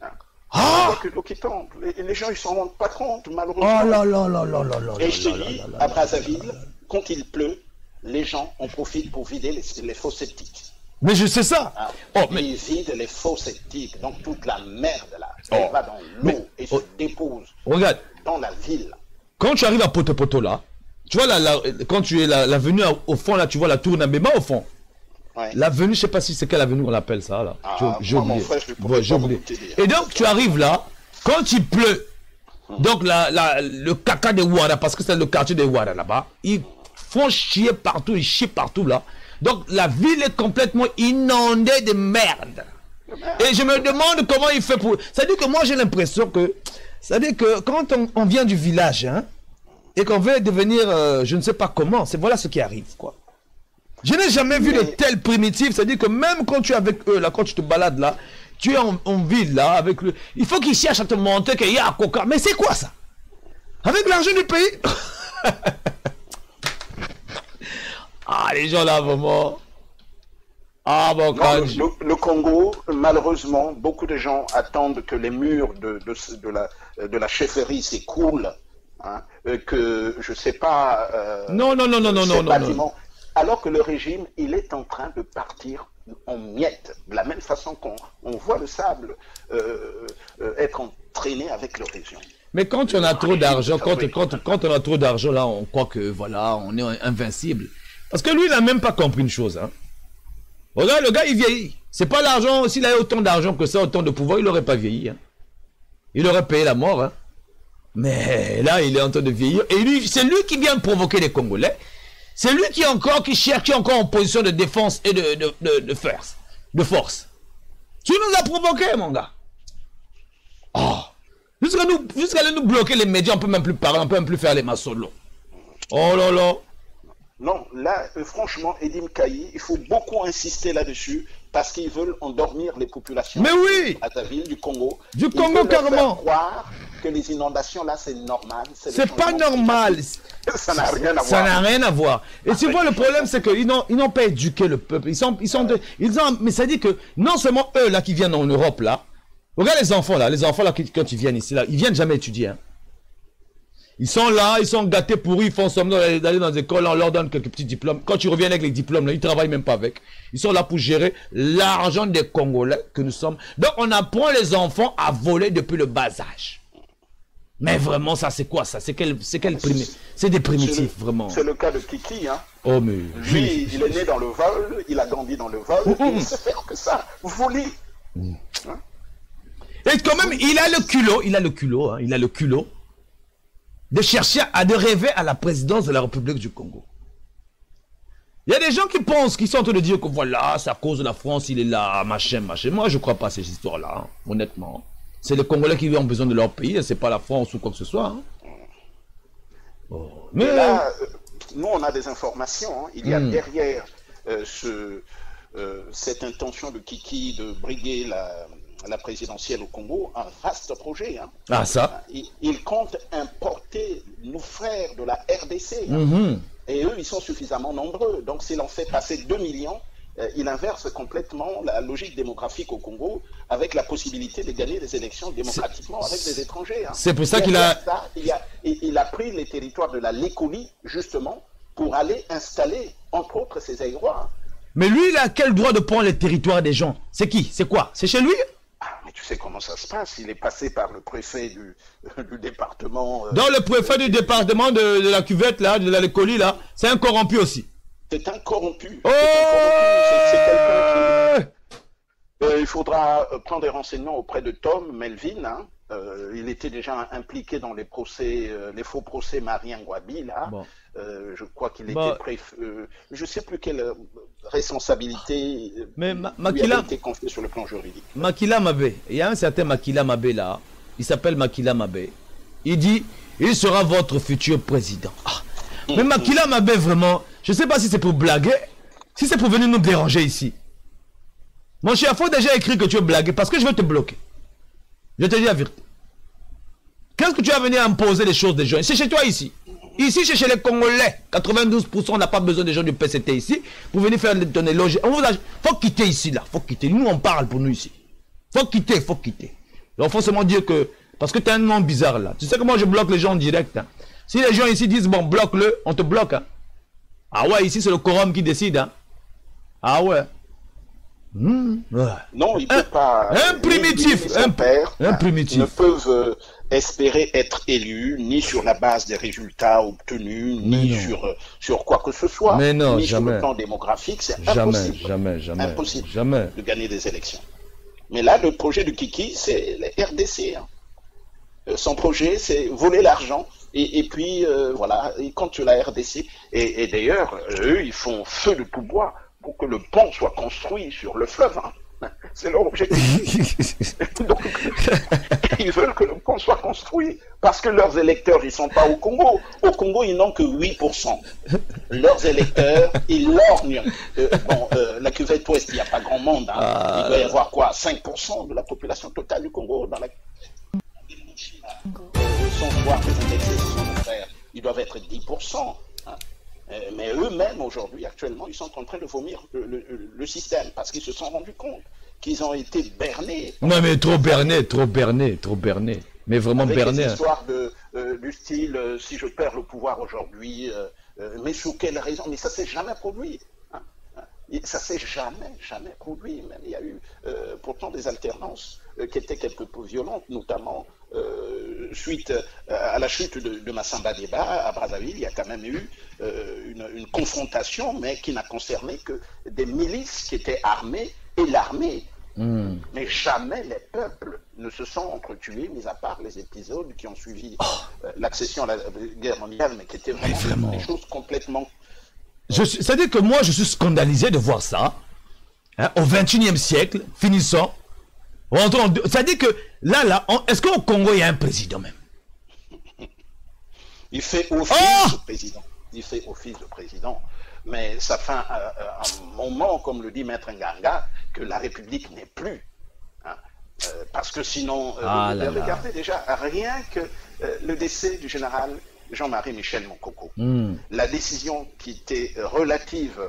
Hein On Ah voit que l'eau qui tombe. Les, les gens, ils s'en rendent pas compte, Oh malheureusement. là là là là là là. Et je te dis, à Brazzaville, quand il pleut, les gens en profitent pour vider les, les faux septiques. Mais je sais ça. hein. Oh, mais Ils vident les faux septiques. Donc toute la merde là, elle Oh. va dans Mais- l'eau et oh. se dépose regarde, dans la ville. quand tu arrives à Poto Poto là, tu vois là, là, quand tu es l'avenue à- au fond là, tu vois la tour Nabema au fond. Ouais. L'avenue, je sais pas si c'est quelle avenue on l'appelle ça là. Ah, J'ai- oublié. frère, Ouais. Et donc tu arrives là, quand il pleut, donc la, la- le caca des Ouara, parce que c'est le quartier des Ouara là-bas, ils font chier partout, ils chient partout là. Donc la ville est complètement inondée de merde. Et je me demande comment il fait pour. C'est-à-dire que moi j'ai l'impression que. C'est-à-dire que quand on, on vient du village, hein, et qu'on veut devenir, euh, je ne sais pas comment, c'est voilà ce qui arrive, quoi. Je n'ai jamais vu de telle primitive, c'est-à-dire que même quand tu es avec eux, là, quand tu te balades là, tu es en, en ville là, avec le. Il faut qu'ils cherchent à te montrer qu'il y a un coca. Mais c'est quoi ça? Avec l'argent du pays? *laughs* Ah, les gens là, vraiment. Ah, bon, Non, quand le, le- le Congo, malheureusement, beaucoup de gens attendent que les murs de, de, la, de la chefferie s'écroulent, hein, euh, que, je sais pas... euh, Non, non, non, non, non, non, non, Alors que le régime, il est en train de partir en miettes, de la même façon qu'on on voit le sable euh, euh, freiner avec leur région. Mais quand on a trop d'argent, quand, quand, quand on a trop d'argent, là, on croit que voilà, on est invincible. Parce que lui, il n'a même pas compris une chose. Hein. Regarde, le gars, il vieillit. C'est pas l'argent. S'il avait autant d'argent que ça, autant de pouvoir, il n'aurait pas vieilli. Hein. Il aurait payé la mort. Hein. Mais là, il est en train de vieillir. Et lui, c'est lui qui vient provoquer les Congolais. C'est lui qui est encore, qui cherche, qui est encore en position de défense et de, force. De force. Tu nous as provoqué, mon gars. Oh. Jusqu'à nous, nous bloquer les médias, on peut même plus parler, on peut même plus faire les massolos. Oh là là. Non, là, euh, franchement, Edim Kayi, il faut beaucoup insister là-dessus parce qu'ils veulent endormir les populations Mais oui à ta ville du Congo. Du Ils Congo, carrément. croire que les inondations là, c'est normal. C'est pas normal. *laughs* Ça n'a rien à Ça voir. n'a rien à voir. Et tu vois, le problème, c'est qu'ils n'ont, pas éduqué le peuple. Ils sont, ils sont de, ils ont, mais ça dit que non seulement eux, là, qui viennent en Europe, là, regarde les enfants, là, les enfants, là, qui, quand ils viennent ici, là, ils viennent jamais étudier, hein. Ils sont là, ils sont gâtés pourris, ils font semblant d'aller dans les écoles, on leur donne quelques petits diplômes. Quand tu reviens avec les diplômes, là, ils travaillent même pas avec. Ils sont là pour gérer l'argent des Congolais que nous sommes. Donc, on apprend les enfants à voler depuis le bas âge. Mais vraiment, ça, c'est quoi, ça? C'est quel, c'est quel C'est des le- primitifs, vraiment. C'est le cas de Kiki. Hein. Oh, mais. Lui, il est né dans le vol, il a grandi dans le vol, Oh, et il sait faire que ça. Voler. Et quand même, il a le culot, il a le culot, hein, il a le culot de chercher à de rêver à la présidence de la République du Congo. Il y a des gens qui pensent, qui sont en train de dire que voilà, c'est à cause de la France, il est là, machin, machin. Moi, je crois pas à ces histoires-là, hein, honnêtement. C'est les Congolais qui ont besoin de leur pays, hein, c'est pas la France ou quoi que ce soit. hein. Oh, Mais là, euh, nous, on a des informations. hein. Il y a Hmm. derrière euh, ce, euh, cette intention de Kiki de briguer la, la présidentielle au Congo un vaste projet. hein. ah ça, Il, il compte importer nos frères de la RDC. hein. Mhm. Et eux, ils sont suffisamment nombreux. Donc, s'il en fait passer 2 millions, euh, il inverse complètement la logique démographique au Congo avec la possibilité de gagner des élections démocratiquement avec des étrangers. hein. c'est pour ça qu'il a- ça, il, a, il- il a pris les territoires de la Léconie, justement, pour aller installer, entre autres, ses aérois. mais lui, il a quel droit de prendre les territoires des gens? C'est qui? C'est quoi? C'est chez lui? Mais tu sais comment ça se passe. Il est passé par le préfet du, *laughs* du département. euh, Dans le préfet du département de, de la cuvette, là, de la là, c'est un corrompu aussi. C'est un corrompu. Oh c'est quelqu'un qui- Euh, il faudra euh, prendre des renseignements auprès de Tom Melvin. hein. Euh, il était déjà impliqué dans les procès, euh, les faux procès Marien Gwabi, là. Bon. Euh, je crois qu'il Bon. était préf... je sais plus quelle responsabilité Mais Ma- Makila- a été confiée sur le plan juridique. Makila Mabé, il y a un certain Makila Mabé là, il s'appelle Makila Mabé. Il dit, il sera votre futur président. Ah. Mais Makila Mabé, vraiment, je ne sais pas si c'est pour blaguer, si c'est pour venir nous déranger ici. Mon cher, il faut déjà écrire que tu veux blaguer parce que je vais te bloquer. Je te dis la vérité. Qu'est-ce que tu vas venir imposer les choses des gens? C'est chez toi ici. Ici, c'est chez les Congolais. 92% on n'a pas besoin des gens du PCT ici pour venir faire ton éloge. On vous a... faut quitter ici, là. faut quitter. Nous, on parle pour nous ici. faut quitter, faut quitter. Donc, faut dire que... Parce que tu as un nom bizarre, là. Tu sais que moi, je bloque les gens en direct. hein. Si les gens ici disent, bon, bloque-le, on te bloque. hein. Ah ouais, ici, c'est le quorum qui décide. hein. Ah ouais. Hmm. Non, il ne peut Un- pas. un primitif, ni un- père un primitif. Ne peuvent euh, espérer être élus ni sur la base des résultats obtenus, Mais ni non. sur, euh, sur quoi que ce soit. Mais non, ni sur jamais. le plan démographique. C'est impossible. jamais, jamais. Impossible. Jamais. de gagner des élections. Mais là, le projet de Kiki, c'est les RDC. hein. Euh, Son projet, c'est voler l'argent. Et, et puis, euh, voilà, il compte sur la RDC. Et, et d'ailleurs, eux, ils font feu de tout bois pour que le pont soit construit sur le fleuve. hein. C'est leur objectif. *laughs* Donc, ils veulent que le pont soit construit parce que leurs électeurs, ils sont pas au Congo. Au Congo, ils n'ont que 8%. Leurs électeurs, ils lorgnent. Euh, bon, euh, la cuvette ouest, il n'y a pas grand monde. hein. Il doit y avoir quoi 5% de la population totale du Congo dans la sans voir les indexés de son frère, ils doivent être 10%. hein. Euh, mais eux-mêmes, aujourd'hui, actuellement, ils sont en train de vomir le, le- le système parce qu'ils se sont rendus compte qu'ils ont été bernés Non mais trop berné, trop berné, trop berné. Mais vraiment avec berné. les hein. histoires de, euh, du style euh, si je perds le pouvoir aujourd'hui, euh, mais sous quelle raison? Mais ça s'est jamais produit. hein. Et Ça s'est jamais, jamais produit. Même il y a eu pourtant des alternances qui étaient quelque peu violentes, notamment euh, suite euh, à la chute de, de Massamba Deba à Brazzaville. Il y a quand même eu euh, une, une confrontation, mais qui n'a concerné que des milices qui étaient armées et l'armée. Mais jamais les peuples ne se sont entretués, mis à part les épisodes qui ont suivi euh, l'accession à la guerre mondiale, mais qui étaient vraiment, vraiment. des choses complètement C'est-à-dire que moi, je suis scandalisé de voir ça. hein, au 21e siècle, finissant. Deux- C'est-à-dire que là, là, est-ce qu'au Congo, il y a un président même? Il fait office Oh de président. Il fait office de président. Mais ça fait un, un- un moment, comme le dit Maître Nganga, que la République n'est plus. hein. Euh, parce que sinon, euh, Ah là là. regardez déjà, rien que euh, le décès du général Jean-Marie Michel Monkoko, Hmm. la décision qui était euh, relative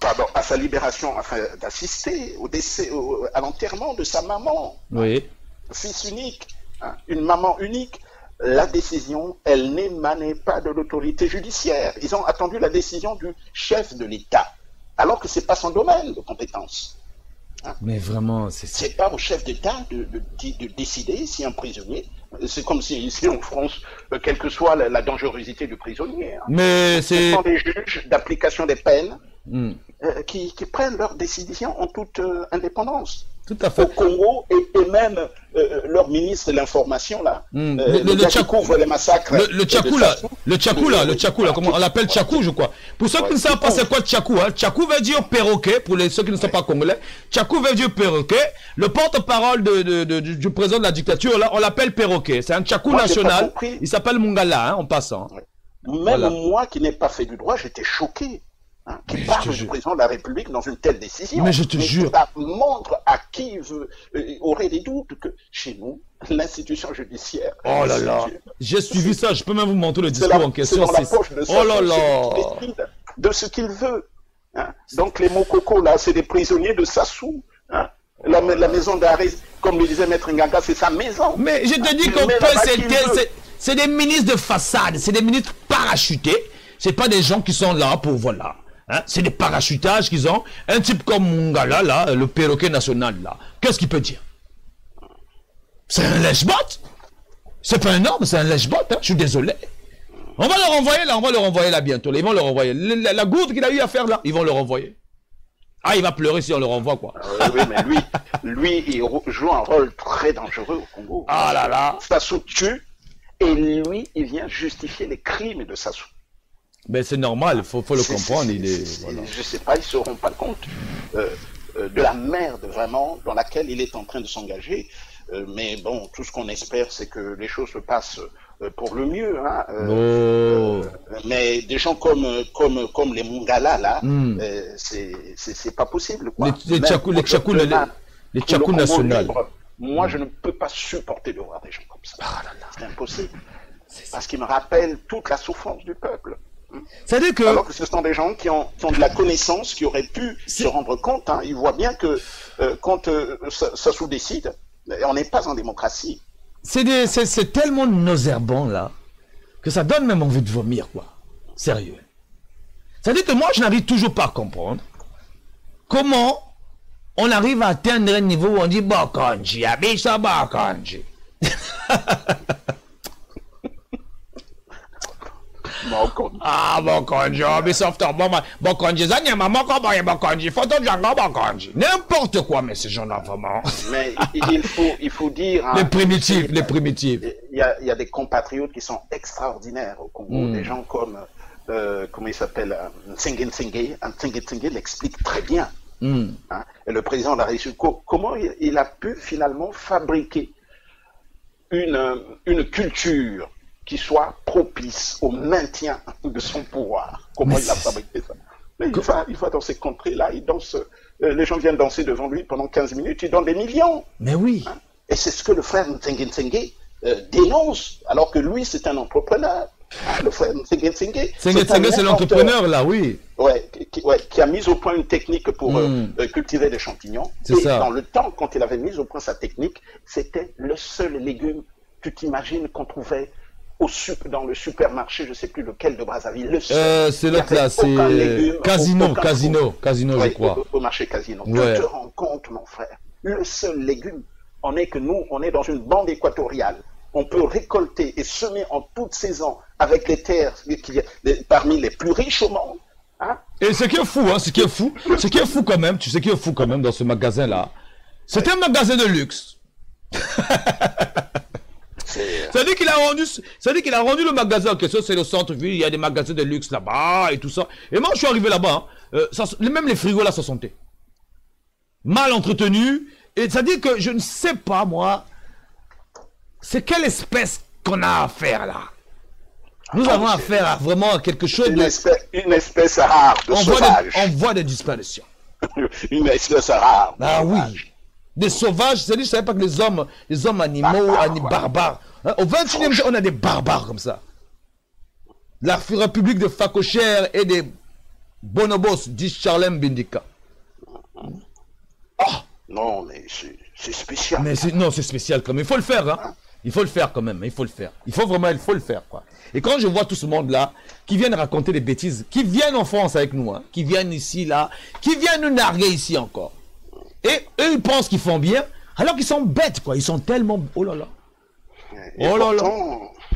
pardon, à sa libération afin d'assister au décès, au- à l'enterrement de sa maman, Oui. fils unique, hein, une maman unique, la décision, elle n'émanait pas de l'autorité judiciaire. Ils ont attendu la décision du chef de l'État, alors que c'est pas son domaine de compétence. Mais vraiment, c'est. C'est pas au chef d'État de, de- de- de décider si un prisonnier. C'est comme si ici en France, euh, quelle que soit la, la dangerosité du prisonnier, hein, Mais ce c'est. sont des juges d'application des peines Hmm. euh, qui, qui prennent leurs décisions en toute euh, indépendance. Tout à au fait. Congo et, et même euh, leur ministre de l'information là, Hmm. euh, Le- le, le- le gars qui Tchak- couvre les massacres. Le, le Tchakou là, le Tchakou là, le Tchakou là, comment on l'appelle. Tchakou je crois. Pour ceux qui ne savent pas c'est quoi Tchakou, hein, Tchakou veut dire perroquet, pour les, ceux qui ne sont pas congolais. Tchakou veut dire perroquet. Le porte-parole de, de- de- du, président de la dictature là, on l'appelle perroquet. C'est un Tchakou Moi, national. Il s'appelle Mungala, hein, en passant. Même Voilà. moi qui n'ai pas fait du droit, j'étais choqué. Hein, qui Mais parle du président de la République dans une telle décision. Mais je te jure. Ça montre à qui veut, euh, aurait des doutes que chez nous, l'institution judiciaire. Oh là là. J'ai suivi ça, je peux même vous montrer le discours la- en question. c'est- Oh là là. de ce qu'il veut. hein. Donc les Mokoko, là, c'est des prisonniers de Sassou. hein. La, la maison d'arrêt, comme le disait Maître Nganga, c'est sa maison. Mais je te dis qu'on peut, c'est des ministres de façade, c'est des ministres parachutés. C'est pas des gens qui sont là pour voilà. Hein? C'est des parachutages qu'ils ont. Un type comme Mungala là, le perroquet national là, qu'est-ce qu'il peut dire? C'est un lèche-bot. C'est pas un homme, c'est un lèche-bot. Hein? Je suis désolé. On va le renvoyer là, on va le renvoyer là bientôt. là. Ils vont le renvoyer. Le- La, la gourde qu'il a eu à faire là, ils vont le renvoyer. Ah, il va pleurer si on le renvoie quoi. Euh, oui, mais lui, lui, il joue un rôle très dangereux au Congo. Ah là là. Sassou tue, et lui, il vient justifier les crimes de Sassou. Mais c'est normal, il faut, faut le comprendre. Il est, voilà. Je sais pas, ils se rendent pas compte euh, euh, de la merde vraiment dans laquelle il est en train de s'engager. Euh, mais bon, tout ce qu'on espère, c'est que les choses se passent pour le mieux. Hein, euh, Oh. Mais des gens comme comme comme les Mungala là, Hmm. euh, c'est pas possible. Quoi. Les- Tchakou- les Tchakou, les- les Tchakou national. libre, Moi, je ne peux pas supporter de voir des gens comme ça. Ah C'est impossible. Parce qu'ils me rappellent toute la souffrance du peuple. C'est-à-dire que. Alors que ce sont des gens qui ont, qui ont de la connaissance, qui auraient pu se rendre compte. hein. Ils voient bien que euh, quand euh, ça, ça sous décide, on n'est pas en démocratie. C'est tellement nauséabond là que ça donne même envie de vomir quoi. Sérieux. C'est-à-dire que moi je n'arrive toujours pas à comprendre comment on arrive à atteindre un niveau où on dit Bokonji, Abisha Bokonji. *laughs* Ah Bokonji, Ubisoft, bon, ma- Bokonji, Zanyama, Bokonji, Photo Django, Bokonji. N'importe quoi, mais ces gens-là vraiment. Mais il faut, il faut dire. hein, Les primitifs, les primitifs. Il y, a, il y a des compatriotes qui sont extraordinaires au Congo. Mm. Des gens comme, euh, comment il s'appelle, euh, Ntsenge Ntsenge. Ntsenge Ntsenge l'explique très bien. Hmm. hein. Et le président de la République, co- comment il, il a pu finalement fabriquer une, euh, une culture qui soit propice au maintien de son pouvoir. Comment Mais il a fabriqué ça Mais il, va, il va dans ces contrées-là, il danse, euh, les gens viennent danser devant lui pendant 15 minutes, il donne des millions. Mais oui. Et c'est ce que le frère Ntsenge Ntsenge euh, dénonce, alors que lui, c'est un entrepreneur. Le frère Ntsenge Ntsenge, c'est l'entrepreneur là, oui. Ouais, qui, ouais, qui a mis au point une technique pour euh, Mm. euh, cultiver des champignons. C'est Et ça. dans le temps, quand il avait mis au point sa technique, c'était le seul légume, tu t'imagines, qu'on trouvait au dans le supermarché, je sais plus lequel de Brazzaville. Le seul. Euh, c'est l'autre là, c'est Casino, aucun Casino, fruit. Casino, je Ouais, crois. Au, au marché Casino. Ouais. Tu te rends compte, mon frère, le seul légume en est que nous, on est dans une bande équatoriale. On peut récolter et semer en toute saison avec les terres qui, les- parmi les plus riches au monde. Hein? Et ce qui est fou, hein, ce qui est fou, ce qui est fou quand même, tu sais qui est fou quand même dans ce magasin-là, c'est un magasin de luxe. *laughs* C'est- Ça dit qu'il a rendu, qu'il a rendu le magasin en question, c'est le centre-ville, il y a des magasins de luxe là-bas et tout ça. Et moi, je suis arrivé là-bas, hein, euh, même les frigos là, ça sentait. Mal entretenu. Et ça dit que je ne sais pas, moi, c'est quelle espèce qu'on a à faire là. Nous avons affaire à vraiment quelque chose une, de. espèce, une espèce rare de On voit, sauvage. des, on voit des disparitions. *laughs* une espèce rare. Ah oui. Des sauvages, c'est-à-dire, je savais pas que les hommes, les hommes animaux, Barbares, barbares. Hein, au 21e siècle, on a des barbares comme ça. La République de Facochère et des bonobos, dit Charlem Bindika. Non, mais c'est spécial. Mais non, c'est spécial quand même. Il faut le faire, hein. Il faut le faire quand même. Il faut le faire. Il faut vraiment, il faut le faire, quoi. Et quand je vois tout ce monde-là, qui viennent raconter des bêtises, qui viennent en France avec nous, hein, qui viennent ici, là, qui viennent nous narguer ici encore. Et eux, ils pensent qu'ils font bien, alors qu'ils sont bêtes, quoi. Ils sont tellement. Oh là là. Et Oh là là.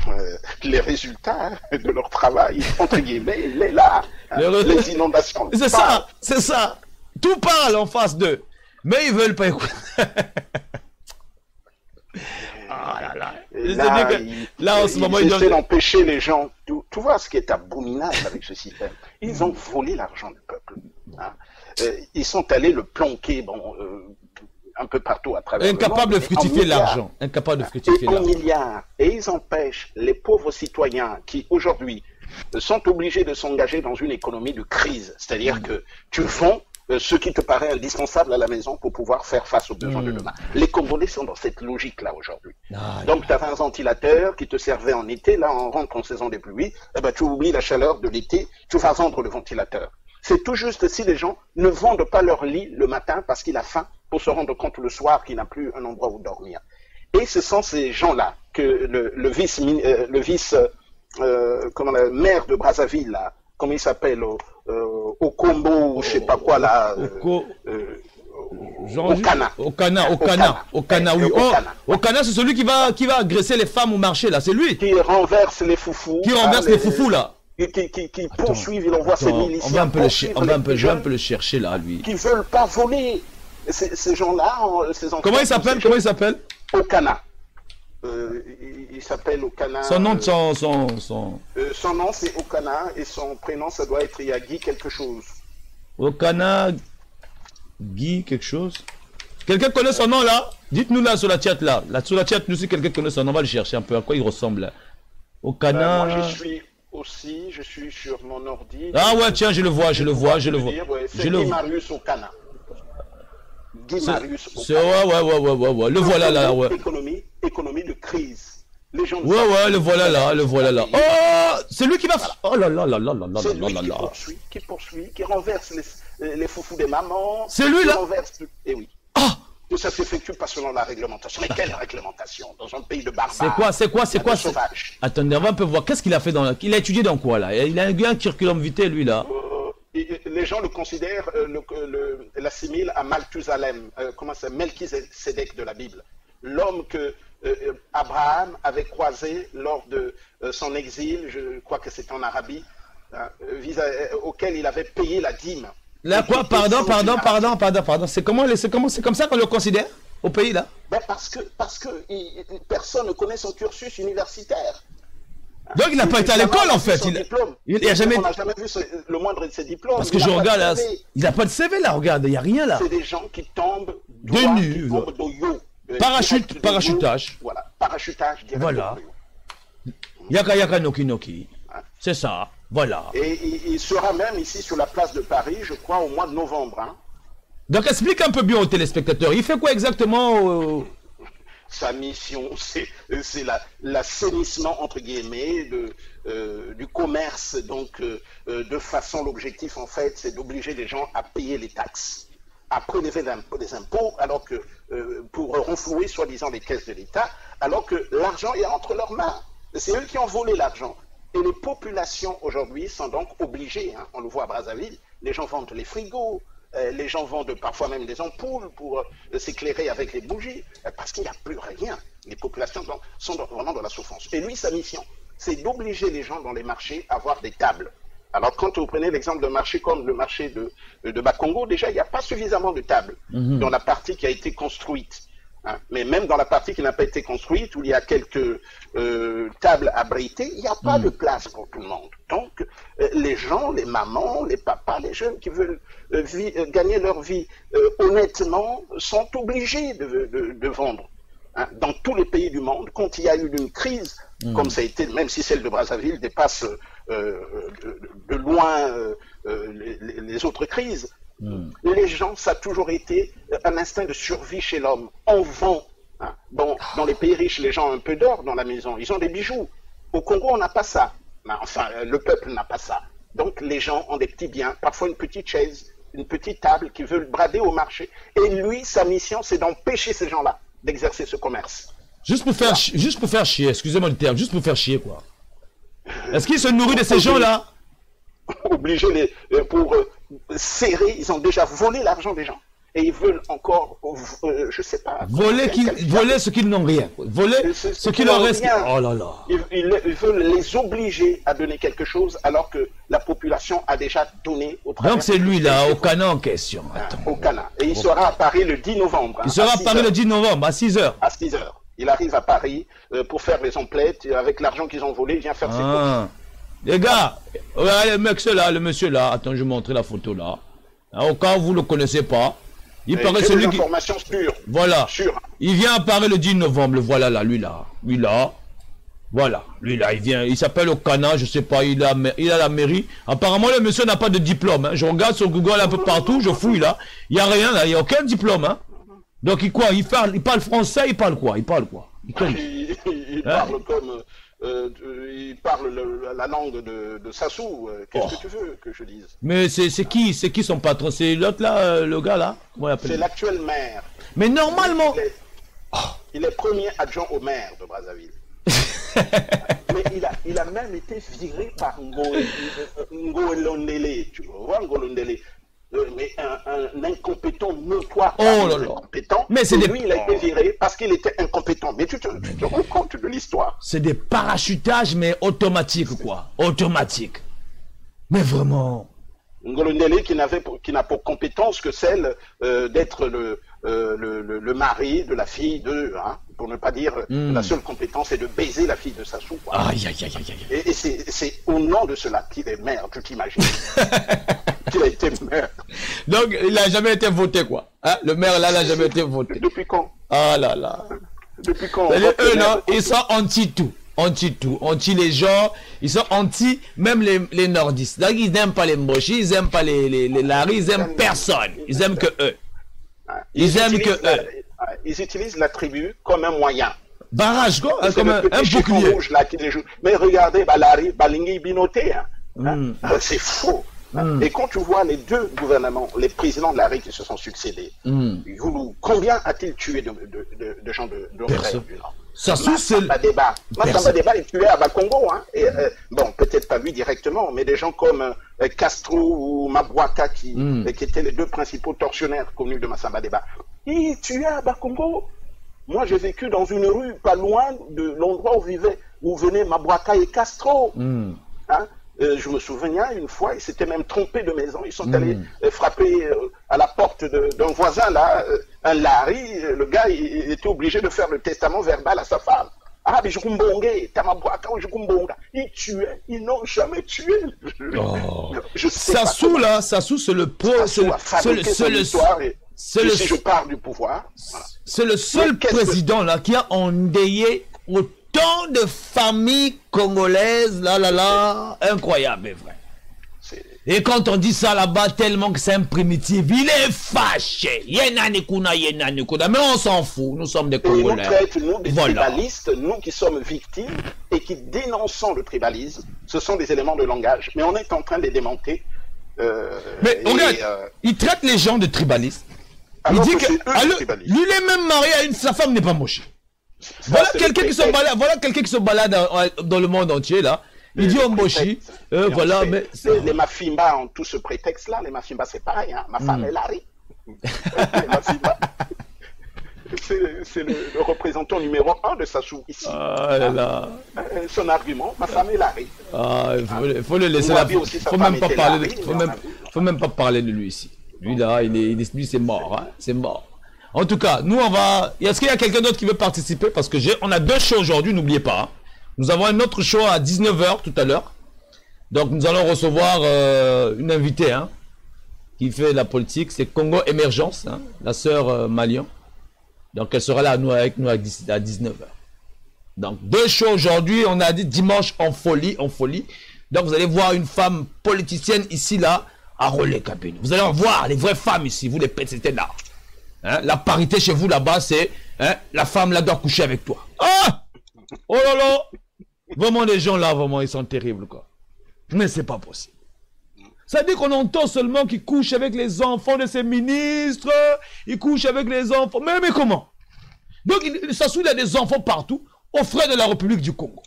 euh, les résultats de leur travail, entre guillemets, il est là. hein. Les inondations. *laughs* C'est ça, c'est ça. Tout parle en face d'eux. Mais ils veulent pas écouter. *laughs* ah là là. Que ils- là, en ce ils moment, ils essaient d'empêcher les gens. Tu, tu vois ce qui est abominable avec ce système. Ils ont volé l'argent du peuple. Euh, ils sont allés le planquer, bon, euh, un peu partout à travers Incapable le de monde, en fructifier l'argent. Incapable de fructifier en l'argent. milliards. Et ils empêchent les pauvres citoyens qui aujourd'hui sont obligés de s'engager dans une économie de crise. C'est-à-dire que tu vends euh, ce qui te paraît indispensable à la maison pour pouvoir faire face aux besoins de demain. Les Congolais sont dans cette logique-là aujourd'hui. Ah, Donc tu avais un ventilateur qui te servait en été, là on rentre en saison des pluies, eh ben, tu oublies la chaleur de l'été, tu vas vendre le ventilateur. C'est tout juste si les gens ne vendent pas leur lit le matin parce qu'il a faim pour se rendre compte le soir qu'il n'a plus un endroit où dormir. Et ce sont ces gens-là que le, le vice, euh, le vice euh, comment le maire de Brazzaville, là, comment il s'appelle, au, euh, au combo, ou je sais pas quoi là, euh, euh, Okana. Okana, Okana, Okana. Oui. Oh, Okana. C'est celui qui va, qui va agresser les femmes au marché, là. C'est lui. qui renverse les foufous, Qui renverse hein, les foufous, là. Qui, qui, poursuivent, il envoie ses Attends, on miliciens va un peu le, poursuivre cher- on va un peu, je vais un peu le chercher, là, lui. qui veulent pas voler. Ces, ces gens-là, en- ces enfants, Comment il s'appelle? Comment il s'appelle? Okana. Euh, il il s'appelle Okana. Son nom, de euh, son, son, son. euh, son nom c'est Okana et son prénom ça doit être Yagi quelque chose. Okana, Guy, quelque chose? Quelqu'un connaît son nom, là? Dites-nous, là, sur la chat, là. Là, sur la chat, nous, si quelqu'un connaît son nom, on va le chercher un peu. À quoi il ressemble, là. Euh, Okana. moi je suis aussi, je suis sur mon ordi. Ah ouais, tiens, je le vois, je le vois, je le vois. Je C'est le vois. Marius Okana. Marius Okana. ouais, ouais, ouais, ouais, ouais. Le voilà là, ouais. Économie, économie de crise. Les gens Ouais, ouais, le voilà là, le voilà là. Oh, c'est lui qui va. Oh là là là là là là là lui là qui là. poursuit, qui poursuit, qui renverse les, les foufous des mamans. C'est lui, là renverse... Eh oui. Ah, Tout ça s'effectue pas selon la réglementation. Mais quelle réglementation Dans un pays de barbares. c'est quoi, c'est quoi, c'est quoi sauvages. Attendez, on va un peu voir. Qu'est-ce qu'il a fait dans la... Il a étudié dans quoi là? Il a un un curriculum vitae lui là. Euh, les gens le considèrent, euh, le, le, l'assimilent à Malthusalem, euh, comment c'est, Melchizedek de la Bible. L'homme que euh, Abraham avait croisé lors de son exil, je crois que c'est en Arabie, hein, vis- auquel il avait payé la dîme. Là Et quoi Pardon, pardon, pardon, pardon, pardon. C'est comment, c'est comment, c'est comme ça qu'on le considère au pays là? Ben parce que, parce que il- personne ne connaît son cursus universitaire. Donc il n'a pas été à l'école en fait. Il, diplôme. il il a jamais. On n'a jamais vu ce- le moindre de ses diplômes. Parce que je regarde de là, il n'a pas de CV là. Regarde, il y a rien là. C'est des gens qui tombent De nu, qui tombent. Euh, Parachute- parachutage. Voilà, parachutage direct Voilà. Yaka yaka noki noki. C'est ça. Voilà. Et il, sera même ici sur la place de Paris, je crois, au mois de novembre. hein. Donc explique un peu bien aux téléspectateurs. Il fait quoi exactement euh, *laughs* Sa mission, c'est c'est la- l'assainissement, entre guillemets, de, euh, du commerce. Donc, euh, euh, de façon, l'objectif, en fait, c'est d'obliger les gens à payer les taxes, à prélever des impôts, alors que pour renflouer, soi-disant, les caisses de l'État, alors que l'argent est entre leurs mains. C'est eux qui ont volé l'argent. Et les populations, aujourd'hui, sont donc obligées, hein, on le voit à Brazzaville, les gens vendent les frigos, euh, les gens vendent parfois même des ampoules pour euh, s'éclairer avec les bougies, euh, parce qu'il n'y a plus rien. Les populations sont- sont dans- vraiment dans la souffrance. Et lui, sa mission, c'est d'obliger les gens dans les marchés à avoir des tables. Alors, quand vous prenez l'exemple d'un marché comme le marché de, de Bakongo, déjà, il n'y a pas suffisamment de tables dans la partie qui a été construite. Hein? Mais même dans la partie qui n'a pas été construite, où il y a quelques euh, tables abritées, il n'y a pas de place pour tout le monde. Donc, euh, les gens, les mamans, les papas, les jeunes qui veulent euh, gagner leur vie honnêtement sont obligés de, de- de vendre. hein? Dans tous les pays du monde, quand il y a eu une crise, comme ça a été, même si celle de Brazzaville dépasse de, de loin les autres crises, les gens, ça a toujours été un instinct de survie chez l'homme. On vend. hein. Dans, dans les pays riches, les gens ont un peu d'or dans la maison. Ils ont des bijoux. Au Congo, on n'a pas ça. Mais Enfin, euh, le peuple n'a pas ça. Donc, les gens ont des petits biens, parfois une petite chaise, une petite table qu'ils veulent brader au marché. Et lui, sa mission, c'est d'empêcher ces gens-là d'exercer ce commerce. Juste pour faire, juste pour faire chier, excusez-moi le terme, juste pour faire chier quoi. Est-ce qu'il se nourrit de ces gens-là? Obliger les, euh, pour serrer, ils ont déjà volé l'argent des gens. Et ils veulent encore, euh, je sais pas. Voler, qui, voler ce qu'ils n'ont rien. Voler ce qu'il qu'ils leur reste. Oh là là. Ils, ils- ils veulent les obliger à donner quelque chose alors que la population a déjà donné au Donc c'est lui là, au canon en question. Attends. au Ghana. Et il sera à Paris le 10 novembre. hein, Il sera à à 6 Paris heures. le 10 novembre à 6h. À 6 heures. Il arrive à Paris euh, pour faire les emplettes. Et avec l'argent qu'ils ont volé, il vient faire ses courses. Ah. Les gars, regardez le mec c'est là, le monsieur là. Attends, je vais montrer la photo là. Ah, Au cas où vous ne le connaissez pas, il Et paraît celui qui. sûres. Voilà. Sûres. Il vient à Paris le 10 novembre, le voilà là, lui là. Lui là. Voilà, lui là, il vient, il s'appelle Okana, je sais pas, il a, il a la mairie. Apparemment, le monsieur n'a pas de diplôme. hein. Je regarde sur Google un peu partout, je fouille là. Il y a rien là, il y a aucun diplôme. Hein. Donc, il quoi il parle, il parle français, il parle quoi Il parle quoi? Il compte. Il, il Hein parle comme. Euh, de- il parle le- la langue de, de Sassou. Euh, Qu'est-ce Oh. que tu veux que je dise? Mais c'est c'est qui C'est qui son patron? C'est l'autre là, euh, le gars là? C'est l'actuel maire. Mais normalement, Il est, il est premier adjoint au maire de Brazzaville. *laughs* Mais il a, il a même été viré par Ngo- Ngolondele. Tu vois, Ngolondele. Euh, Mais un, un incompétent notoire. Oh là là. incompétents. Mais c'est des- lui, il a été viré parce qu'il était incompétent. Mais tu te, tu te rends compte de l'histoire c'est des parachutages, mais automatiques quoi. Automatique. Mais vraiment. Ngolondele qui n'avait qui n'a pour compétence que celle euh, d'être le, euh, le, le- le mari de la fille de, hein, pour ne pas dire Hmm. la seule compétence est de baiser la fille de Sassou. quoi. Aïe, aïe, aïe, aïe, aïe. Et, et c'est au nom de cela qu'il est maire, tu t'imagines *laughs* Qu'il a été maire. Donc, il n'a jamais été voté quoi. Hein? Le maire là n'a jamais été voté. Depuis quand? Ah là là. Depuis quand? On eux, non, ils sont anti-tout. Anti-tout. Anti les gens. Ils sont anti même les, les nordistes. Donc, ils n'aiment pas les mochis, ils n'aiment pas les, les, les laris, ils n'aiment personne. Ils aiment que eux. Hein, Ils aiment utilisent que la- eux. Ouais, Ils utilisent la tribu comme un moyen. Barrage, comme un, bouclier. rouge là qui les joue. Mais regardez, Balari, Binoté, hein. Hein, Mm. c'est faux. hein? Et quand tu vois les deux gouvernements, les présidents de la RIC qui se sont succédés, Mm. Combien a-t-il tué de, de, de, de gens de. Réveil du Nord Sassou, c'est. Massamba Débat. Est tué à Bakongo. Hein. Et, euh, bon, peut-être pas lui directement, mais des gens comme euh, Castro ou Mabwaka, qui, Mm. euh, qui étaient les deux principaux tortionnaires connus de Massamba Débat, ils tuaient à Bakongo. Moi, j'ai vécu dans une rue pas loin de l'endroit où vivaient, où venaient Mabwaka et Castro. Mm. Hein. Euh, je me souviens une fois, ils s'étaient même trompés de maison. Ils sont Mm. allés euh, frapper euh, à la porte d'un voisin là, un Larry. Le gars, il, il était obligé de faire le testament verbal à sa femme. Ah, mais ou Jukumbonga. Ils tuaient, ils n'ont jamais tué. Je, Oh. je sais Sassou, là, Sassou, c'est le pro. C'est le, c'est le, si je du pouvoir, voilà. c'est le seul président là qui a endeuillé de familles congolaises. Là, là, là. Incroyable, mais vrai. Et quand on dit ça là-bas, tellement que c'est un primitif, il est fâché. Yenani kuna, yenani kuna. Mais on s'en fout, nous sommes des Et ils nous Congolais. traitent, nous, des Voilà. tribalistes, nous qui sommes victimes et qui dénonçons le tribalisme. Ce sont des éléments de langage, mais on est en train de les démonter. euh, Mais et, regarde, euh, il traite les gens de tribalistes. Il alors dit que alors, lui il est même marié à une, sa femme n'est pas moche. Voilà quelqu'un qui se balade, voilà quelqu'un qui se balade dans, dans le monde entier là. Il dit Omboshi, euh, voilà, mais- les, Mafimba ont tout ce prétexte-là. Les Mafimba, c'est pareil. Hein. Ma femme est Larry. *laughs* les Mafimba, c'est le, le représentant numéro un de Sassou ici. Ah là là. Euh, Son argument, ma femme est Larry. Ah, il faut, il faut le laisser là. Abi Faut, même pas parler. De, faut même, faut pas parler de lui ici. Lui là, il est, il est- lui c'est mort, hein. C'est mort. En tout cas, nous on va. Est-ce qu'il y a quelqu'un d'autre qui veut participer? Parce que on a deux shows aujourd'hui, n'oubliez pas. hein. Nous avons un autre show à 19h tout à l'heure. Donc nous allons recevoir euh, une invitée, hein, qui fait la politique. C'est Congo Émergence, hein, la sœur euh, Malian. Donc elle sera là avec nous à 10 à 19h. Donc deux shows aujourd'hui, on a dit dimanche en folie, en folie. Donc vous allez voir une femme politicienne ici là à relais cabine. Vous allez en voir les vraies femmes ici, vous les pétez là. Hein, la parité chez vous là-bas, c'est hein, la femme là doit coucher avec toi. Ah Oh là là Vraiment les gens là, vraiment ils sont terribles quoi. Mais c'est pas possible. Ça dit qu'on entend seulement qu'ils couchent avec les enfants de ses ministres, ils couchent avec les enfants. Mais, mais comment? Donc, il, Sassou, il des enfants partout, aux frais de la République du Congo.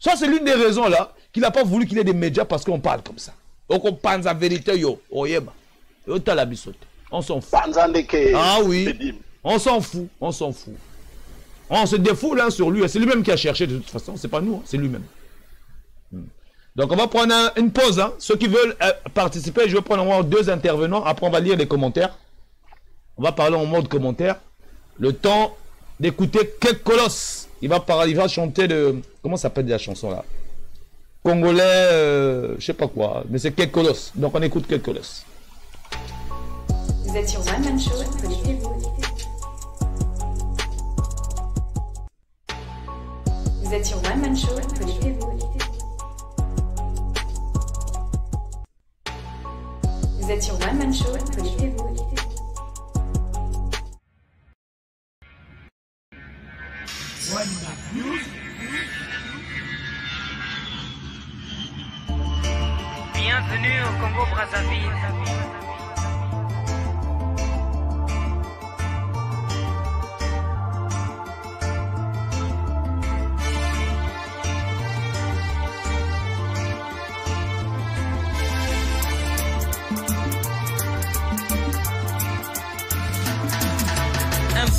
Ça, c'est l'une des raisons là qu'il n'a pas voulu qu'il ait des médias parce qu'on parle comme ça. Donc, on pense en vérité, yo, oyeba. Yo, t'as la bisote. On s'en fout. Ah oui. On s'en fout, on s'en fout. On se défoule hein, sur lui. C'est lui-même qui a cherché de toute façon. C'est pas nous, hein, c'est lui-même. Hmm. Donc on va prendre un- une pause. hein. Ceux qui veulent euh, participer, je vais prendre au moins deux intervenants. Après on va lire les commentaires. On va parler en mode commentaire. Le temps d'écouter Kek Colosse. Il va parler, il va chanter de comment s'appelle la chanson là? Congolais, euh, je sais pas quoi, mais c'est Kek Colosse. Donc on écoute Kek Colosse. Vous êtes sur One Man Show, connectez-vous. Vous êtes sur One Man Show, connectez-vous. Vous êtes sur One Man Show, connectez-vous. Bienvenue au Congo Brazzaville.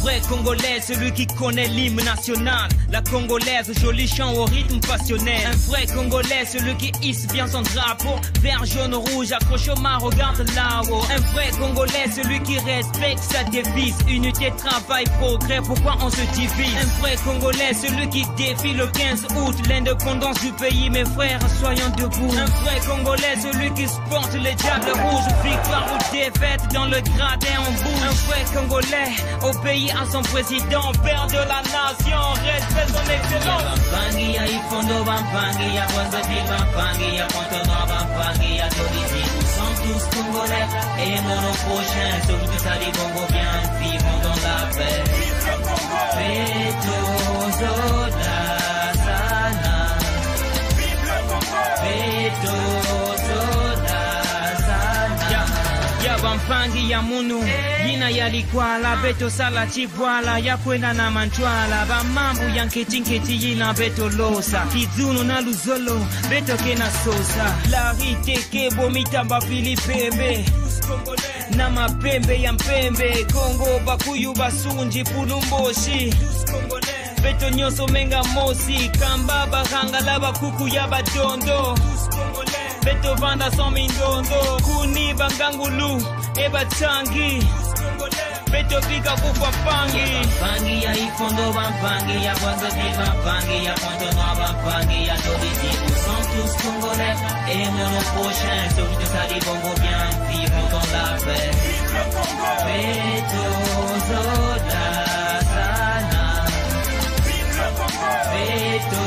Vrai Congolais, celui qui connaît l'hymne national. La Congolaise, joli chant au rythme passionnel. Un vrai Congolais, celui qui hisse bien son drapeau. Vert, jaune, rouge, accroche au main, regarde là-haut. Un vrai Congolais, celui qui respecte sa devise. Unité, travail, progrès, pourquoi on se divise? Un vrai Congolais, celui qui défie le 15 août. L'indépendance du pays, mes frères, soyons debout. Un vrai Congolais, celui qui porte les diables rouges. Victoire ou défaite dans le gradin, on bouge. Un vrai Congolais, au pays à son président, père de la nation, respect son excellence. Bampangi ya Ifondo, Bampangi ya Brazzaville, Bampangi ya Contenoir, Bampangi ya Tolizi. Nous sommes tous Congolais et mon prochain, celui qui s'allie Congo bien, vivons dans la paix. Feto Zoda Sana. Feto bampangi ya munu. Yina yalikwala beto sala chibwala yakwenda na mantwala. Bamambu ya nketinketi yina beto losa. Kizunu na luzolo beto kena sosa. Lariteke bomitamba filipembe. Na mapembe ya mpembe kongo bakuyu basunji pulumboshi. Beto nyonso menga mosi kamba bahangala bakuku ya badondo beto vanda so mindondo kuni bangangulu ebatangi beto bika kufa pangi bampangi ya ifondo bampangi ya brazzaville bampangi ya pointe-noire bampangi ya nous sommes tous congolais et mon prochain celui de sali bongo bien vivons dans la paix. Beto zoda sana beto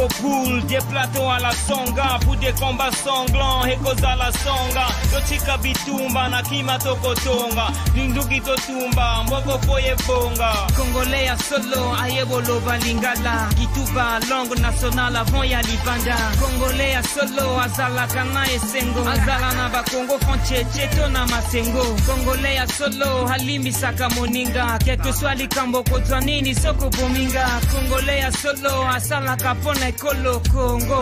jikwilu foule, des plateaux à la songa pour des combats sanglants, échos à la songa. Yochika bitumba na kima tokotonga, linduki totumba, mboko foye bonga. Congolais à solo, ayebolo balingala, kituba langue nationale avant ya libanda. Congolais à solo, azala kana esengo, azala na bakongo francheche to na masengo. Congolais à solo, halimbisaka moninga, quel que soit likambo kozwa nini soko bominga. Congolais à solo, asalaka pona ekolo Congo.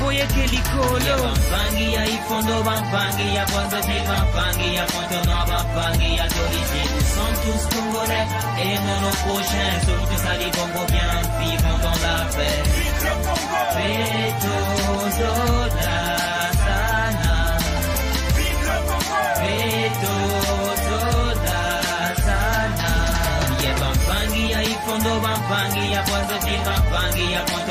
Boyeke likolo. Bambangi ya ifondo, bambangi ya kwanza, bambangi ya kwanza, na bambangi ya d'origine. Nous sommes tous congolais, aimons nos prochains, celui de Sali Congo bien, vivons dans la paix. Betozoda sana. Betozoda sana. Yeah, bambangi ya ifondo, bambangi ya kwanza, bambangi ya kwanza,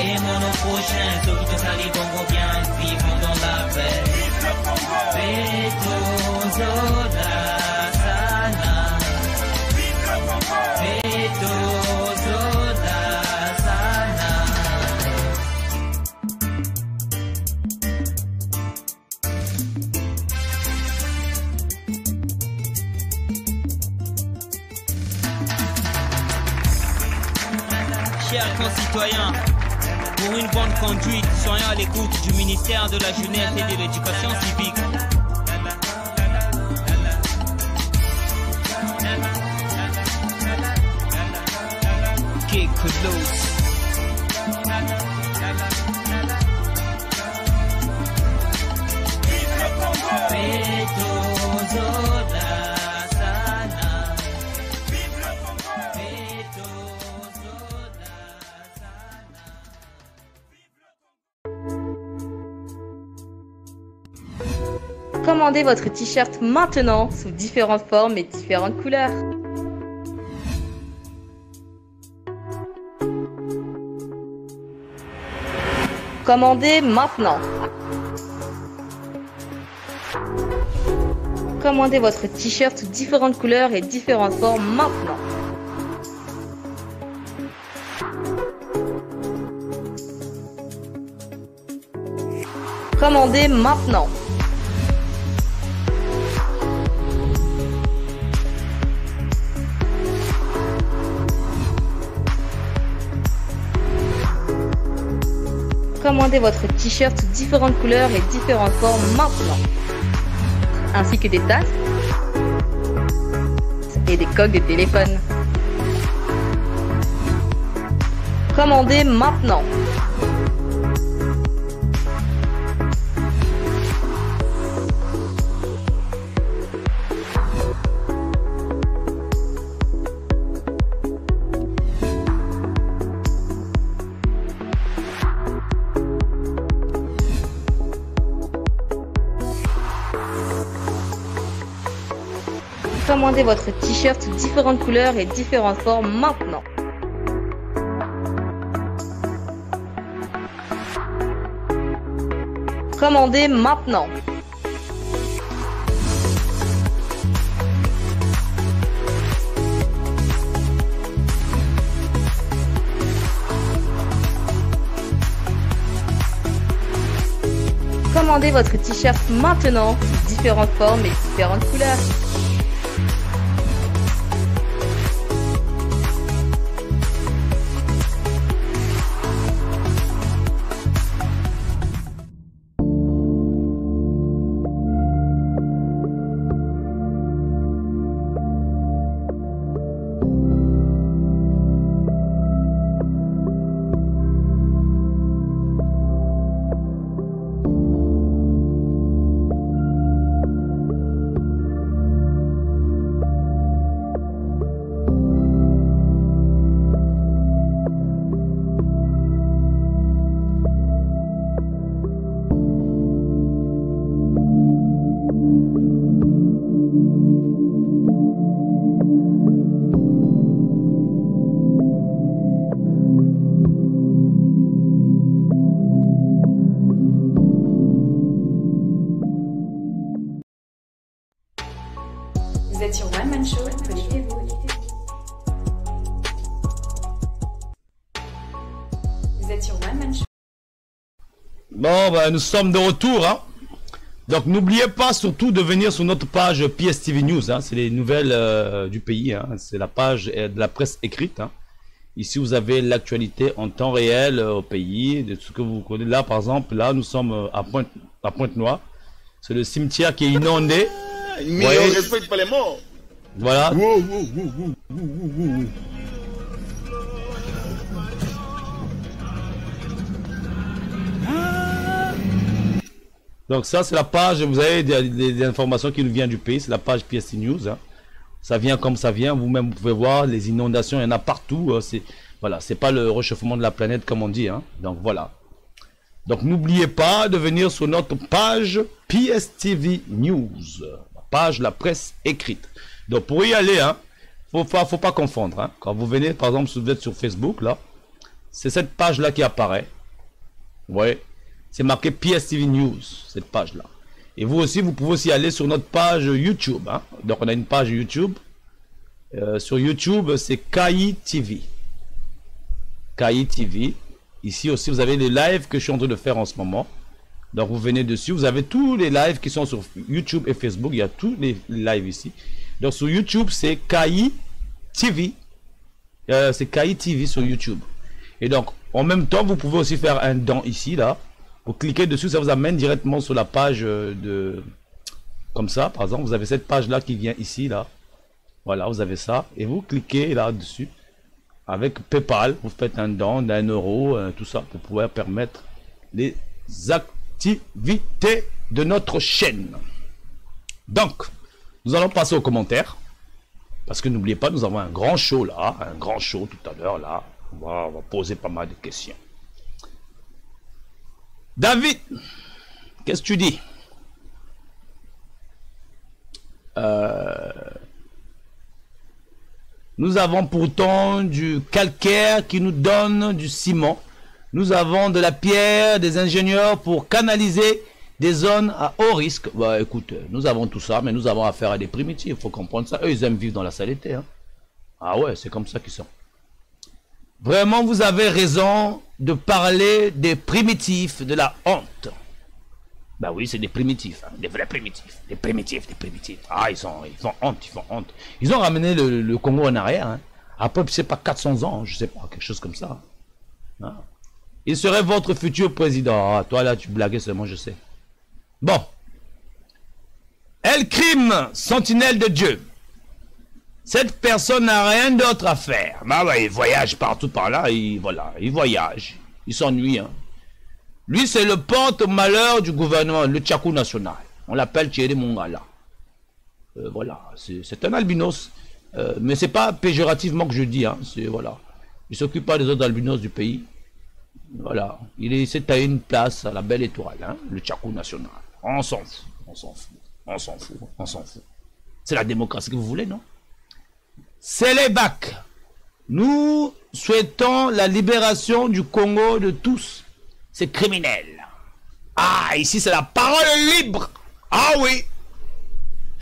congolais, aimons nos prochains, celui de Sali Congo bien, vivons dans la paix. Betozoda Votre t-shirt maintenant sous différentes formes et différentes couleurs. Commandez maintenant. Commandez votre t-shirt sous différentes couleurs et différentes formes maintenant. Commandez maintenant. Commandez votre t-shirt sous différentes couleurs et différentes formes maintenant. Ainsi que des tasses et des coques de téléphone. Commandez maintenant. Votre t-shirt différentes couleurs et différentes formes maintenant. Commandez maintenant. Commandez votre t-shirt maintenant différentes formes et différentes couleurs. Ben, nous sommes de retour. Hein. Donc, n'oubliez pas surtout de venir sur notre page PSTV News. Hein. C'est les nouvelles euh, du pays. Hein. C'est la page euh, de la presse écrite. Ici, vous avez l'actualité en temps réel euh, au pays, de ce que vous connaissez. Là, par exemple, là, nous sommes euh, à Pointe, à Pointe-Noire. C'est le cimetière qui est inondé. Mais on respecte pas les morts. Voilà. Wow, wow, wow, Donc ça, c'est la page, vous avez des, informations qui nous viennent du pays, c'est la page PST News. hein. Ça vient comme ça vient, vous-même vous pouvez voir, les inondations, il y en a partout. euh, c'est voilà, c'est pas le réchauffement de la planète comme on dit. hein. Donc voilà. Donc n'oubliez pas de venir sur notre page PSTV News, la page la presse écrite. Donc pour y aller, hein, faut pas, faut pas confondre. hein. Quand vous venez, par exemple, si vous êtes sur Facebook là, c'est cette page là qui apparaît. Vous voyez? C'est marqué PSTV News, cette page-là. Et vous aussi, vous pouvez aussi aller sur notre page YouTube. hein. Donc, on a une page YouTube. Euh, sur YouTube, c'est KI TV. KI TV. Ici aussi, vous avez les lives que je suis en train de faire en ce moment. Donc, vous venez dessus. Vous avez tous les lives qui sont sur YouTube et Facebook. Il y a tous les lives ici. Donc, sur YouTube, c'est KI TV. Euh, c'est KI TV sur YouTube. Et donc, en même temps, vous pouvez aussi faire un don ici, là. Vous cliquez dessus, ça vous amène directement sur la page euh, de... Comme ça, par exemple, vous avez cette page-là qui vient ici, là. Voilà, vous avez ça. Et vous cliquez là-dessus. Avec PayPal, vous faites un don d'un euro, euh, tout ça, pour pouvoir permettre les activités de notre chaîne. Donc, nous allons passer aux commentaires. Parce que n'oubliez pas, nous avons un grand show là, un grand show tout à l'heure là. On va, on va poser pas mal de questions. David, qu'est-ce que tu dis? Euh, Nous avons pourtant du calcaire qui nous donne du ciment. Nous avons de la pierre, des ingénieurs pour canaliser des zones à haut risque. Bah écoute, nous avons tout ça, mais nous avons affaire à des primitifs. Il faut comprendre ça. Eux, ils aiment vivre dans la saleté. hein. Ah ouais, c'est comme ça qu'ils sont. Vraiment, vous avez raison de parler des primitifs, de la honte. Bah oui, c'est des primitifs, hein, des vrais primitifs, des primitifs, des primitifs. Ah, ils sont, ils font honte, ils font honte. Ils ont ramené le, Congo en arrière. Après, c'est pas 400 ans, je sais pas, quelque chose comme ça. Hein. Il serait votre futur président. Ah, toi là, tu blaguais seulement, je sais. Bon. El Crime, sentinelle de Dieu. Cette personne n'a rien d'autre à faire. Bah il voyage partout par là, il, voyage. Il s'ennuie. Hein. Lui, c'est le porte-malheur du gouvernement, le Tchakou national. On l'appelle Thierry Mongala. Euh, voilà, c'est un albinos. Euh, mais c'est pas péjorativement que je dis, hein. Voilà. Il s'occupe pas des autres albinos du pays. Voilà. Il est- s'est taillé une place à la belle étoile, hein, le Tchakou national. On s'en fout, on s'en fout, on s'en fout, on s'en fout. C'est la démocratie que vous voulez, non? C'est les bacs. Nous souhaitons la libération du Congo de tous ces criminels. Ah, ici c'est la parole libre. Ah oui.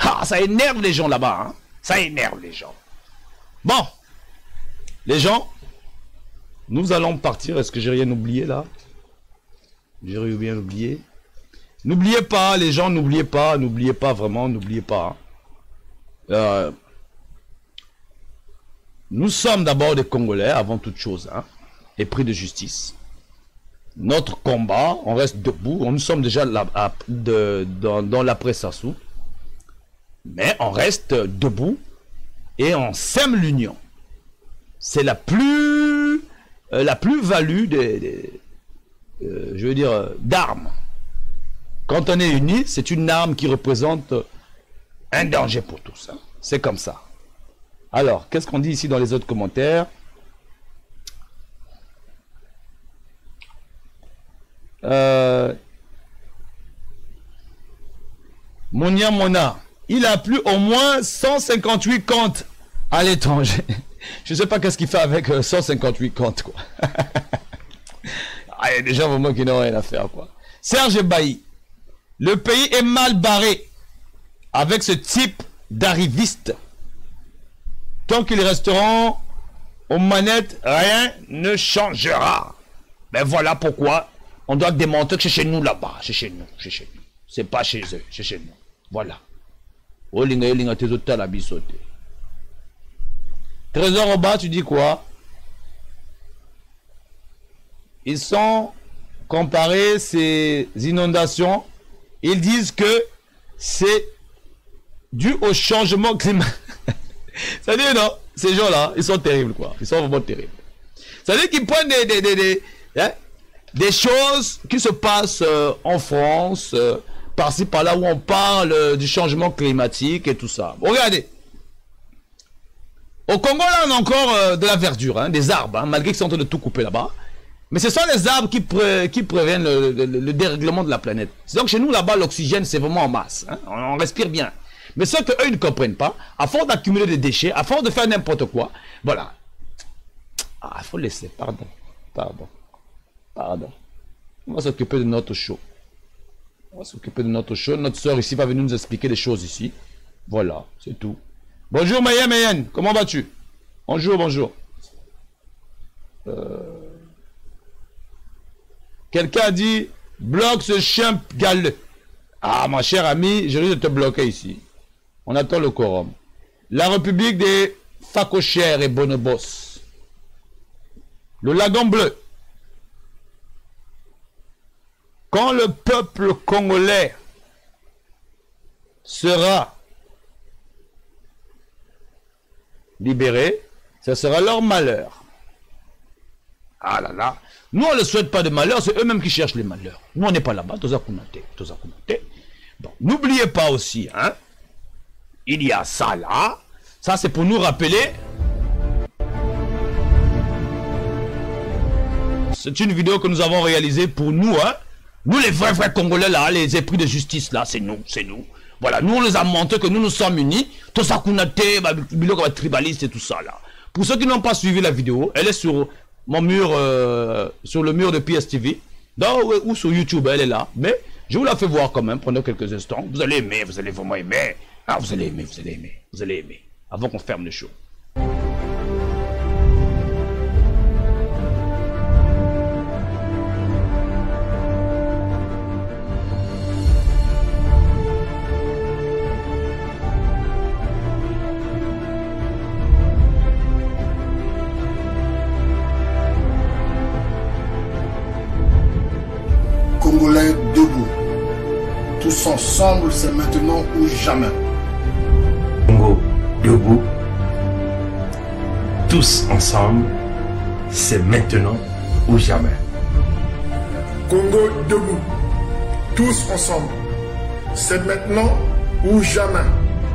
Ah, ça énerve les gens là-bas. hein. Ça énerve les gens. Bon. Les gens, nous allons partir. Est-ce que j'ai rien oublié là? J'ai rien oublié. N'oubliez pas, les gens, n'oubliez pas, n'oubliez pas vraiment, n'oubliez pas. hein. Euh, nous sommes d'abord des Congolais avant toute chose, hein, épris de justice. Notre combat, on reste debout, nous sommes déjà là, à- dans, dans l'après Sassou, mais on reste debout et on sème l'union. C'est la plus, euh, la plus-value des, des- euh, je veux dire, d'armes. Quand on est unis, c'est une arme qui représente un danger pour tous. hein. C'est comme ça. Alors, qu'est-ce qu'on dit ici dans les autres commentaires euh... Monia Mona, il a plus au moins 158 comptes à l'étranger. *laughs* Je sais pas qu'est-ce qu'il fait avec euh, 158 comptes, quoi. *laughs* Ah, il y a des gens vraiment qui n'ont rien à faire, quoi. Serge Bailly, le pays est mal barré avec ce type d'arrivistes. Tant qu'ils resteront aux manettes, rien ne changera. Ben voilà pourquoi on doit démontrer que c'est chez nous là-bas. C'est chez nous. C'est chez nous. C'est pas chez eux. C'est chez nous. Voilà. Biso te. Trésor au bas, tu dis quoi? Ils sont comparés ces inondations. Ils disent que c'est dû au changement climatique. *laughs* C'est-à-dire, non, ces gens-là, ils sont terribles, quoi. Ils sont vraiment terribles. C'est-à-dire qu'ils prennent des, des, des, des, hein, des choses qui se passent euh, en France, euh, par-ci, par-là, où on parle euh, du changement climatique et tout ça. Regardez. Au Congo, là, on a encore de la verdure, hein, des arbres, hein, malgré qu'ils sont en train de tout couper là-bas. Mais ce sont les arbres qui, pré- qui préviennent le, le- le dérèglement de la planète. Donc chez nous, là-bas, l'oxygène, c'est vraiment en masse. on respire bien. Mais ce qu'eux, ne comprennent pas, à force d'accumuler des déchets, à force de faire n'importe quoi, voilà. Ah, il faut laisser, pardon. Pardon. Pardon. On va s'occuper de notre show. On va s'occuper de notre show. Notre soeur ici va venir nous expliquer des choses ici. Voilà, c'est tout. Bonjour Mayenne, Mayenne, comment vas-tu? Bonjour, bonjour. Euh, Quelqu'un a dit bloque ce chien galeux. Ah, mon cher ami, je risque de te bloquer ici. On attend le quorum. La République des Facochères et Bonobos. Le lagon bleu. Quand le peuple congolais sera libéré, ce sera leur malheur. Ah là là. Nous, on ne souhaite pas de malheur, c'est eux-mêmes qui cherchent les malheurs. Nous, on n'est pas là-bas. N'oubliez pas aussi, hein, il y a ça là. Ça, c'est pour nous rappeler. C'est une vidéo que nous avons réalisée pour nous, hein. Nous, les vrais, vrais Congolais là, les esprits de justice là, c'est nous, c'est nous. Voilà, nous, on les a montré que nous, nous sommes unis. Kunate, bah, biloko, tribaliste et tout ça là. Pour ceux qui n'ont pas suivi la vidéo, elle est sur mon mur, euh, sur le mur de PSTV, dans, ou, ou sur YouTube, elle est là. Mais je vous la fais voir quand même, pendant quelques instants. Vous allez aimer, vous allez vraiment aimer. Ah, vous allez aimer, vous allez aimer, vous allez aimer. Avant qu'on ferme le show. Congolais debout. Tous ensemble, c'est maintenant ou jamais. Congo debout. Tous ensemble, c'est maintenant ou jamais. Congo debout. Tous ensemble. C'est maintenant ou jamais.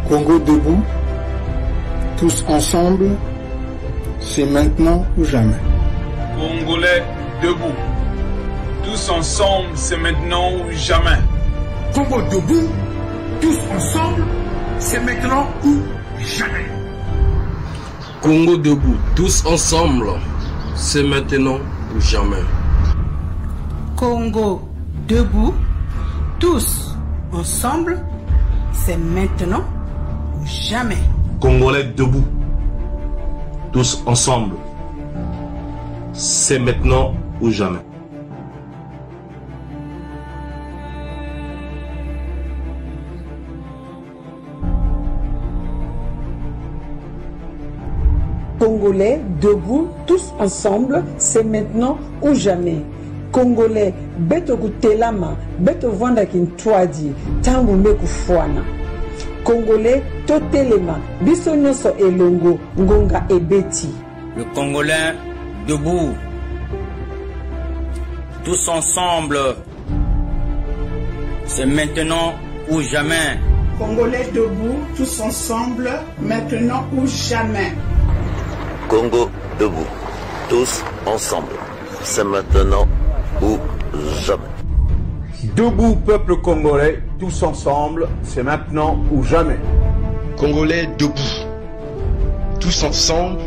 Congo debout, tous ensemble, c'est maintenant ou jamais. Congolais debout. Tous ensemble, c'est maintenant ou jamais. Congo debout, tous ensemble, c'est maintenant ou jamais. Congo debout, tous ensemble, c'est maintenant ou jamais. Congo debout, tous ensemble, c'est maintenant ou jamais. Congolais debout. Tous ensemble. C'est maintenant ou jamais. Congolais debout, tous ensemble, c'est maintenant ou jamais. Congolais, beto kutelama, beto vanda kintwadi, tangu mbe kufwana. Congolais, totelema, biso nyonso elongo, ngonga ebeti. Le Congolais debout. Tous ensemble. C'est maintenant ou jamais. Congolais debout, tous ensemble, maintenant ou jamais. Congo debout. Tous ensemble. C'est maintenant ou jamais. Debout, peuple congolais, tous ensemble, c'est maintenant ou jamais. Congolais debout. Tous ensemble,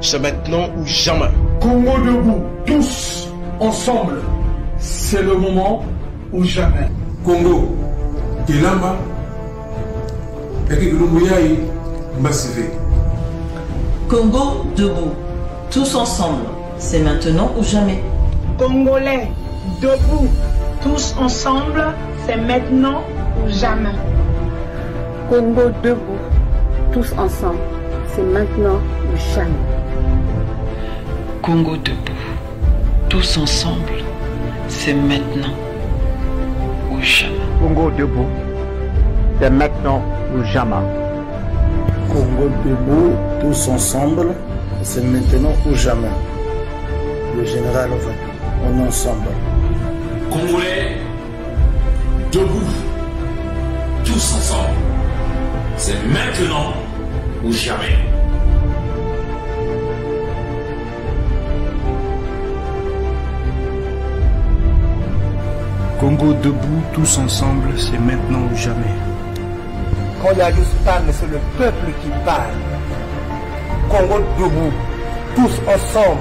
c'est maintenant ou jamais. Congo debout, tous ensemble, c'est le moment ou jamais. Congo, Kilamba, Ekigulumbuyayi, Massivé. Congo debout, tous ensemble, c'est maintenant ou jamais. Congolais, debout, tous ensemble, c'est maintenant ou jamais. Congo debout, tous ensemble, c'est maintenant ou jamais. Congo debout, tous ensemble, c'est maintenant ou jamais. Congo debout, c'est maintenant ou jamais. Congo debout, tous ensemble, c'est maintenant ou jamais. Le général on est ensemble. Congolais, debout, tous ensemble, c'est maintenant ou jamais. Congo debout, tous ensemble, c'est maintenant ou jamais. Quand Yayous parle, c'est le peuple qui parle. Congo debout, tous ensemble.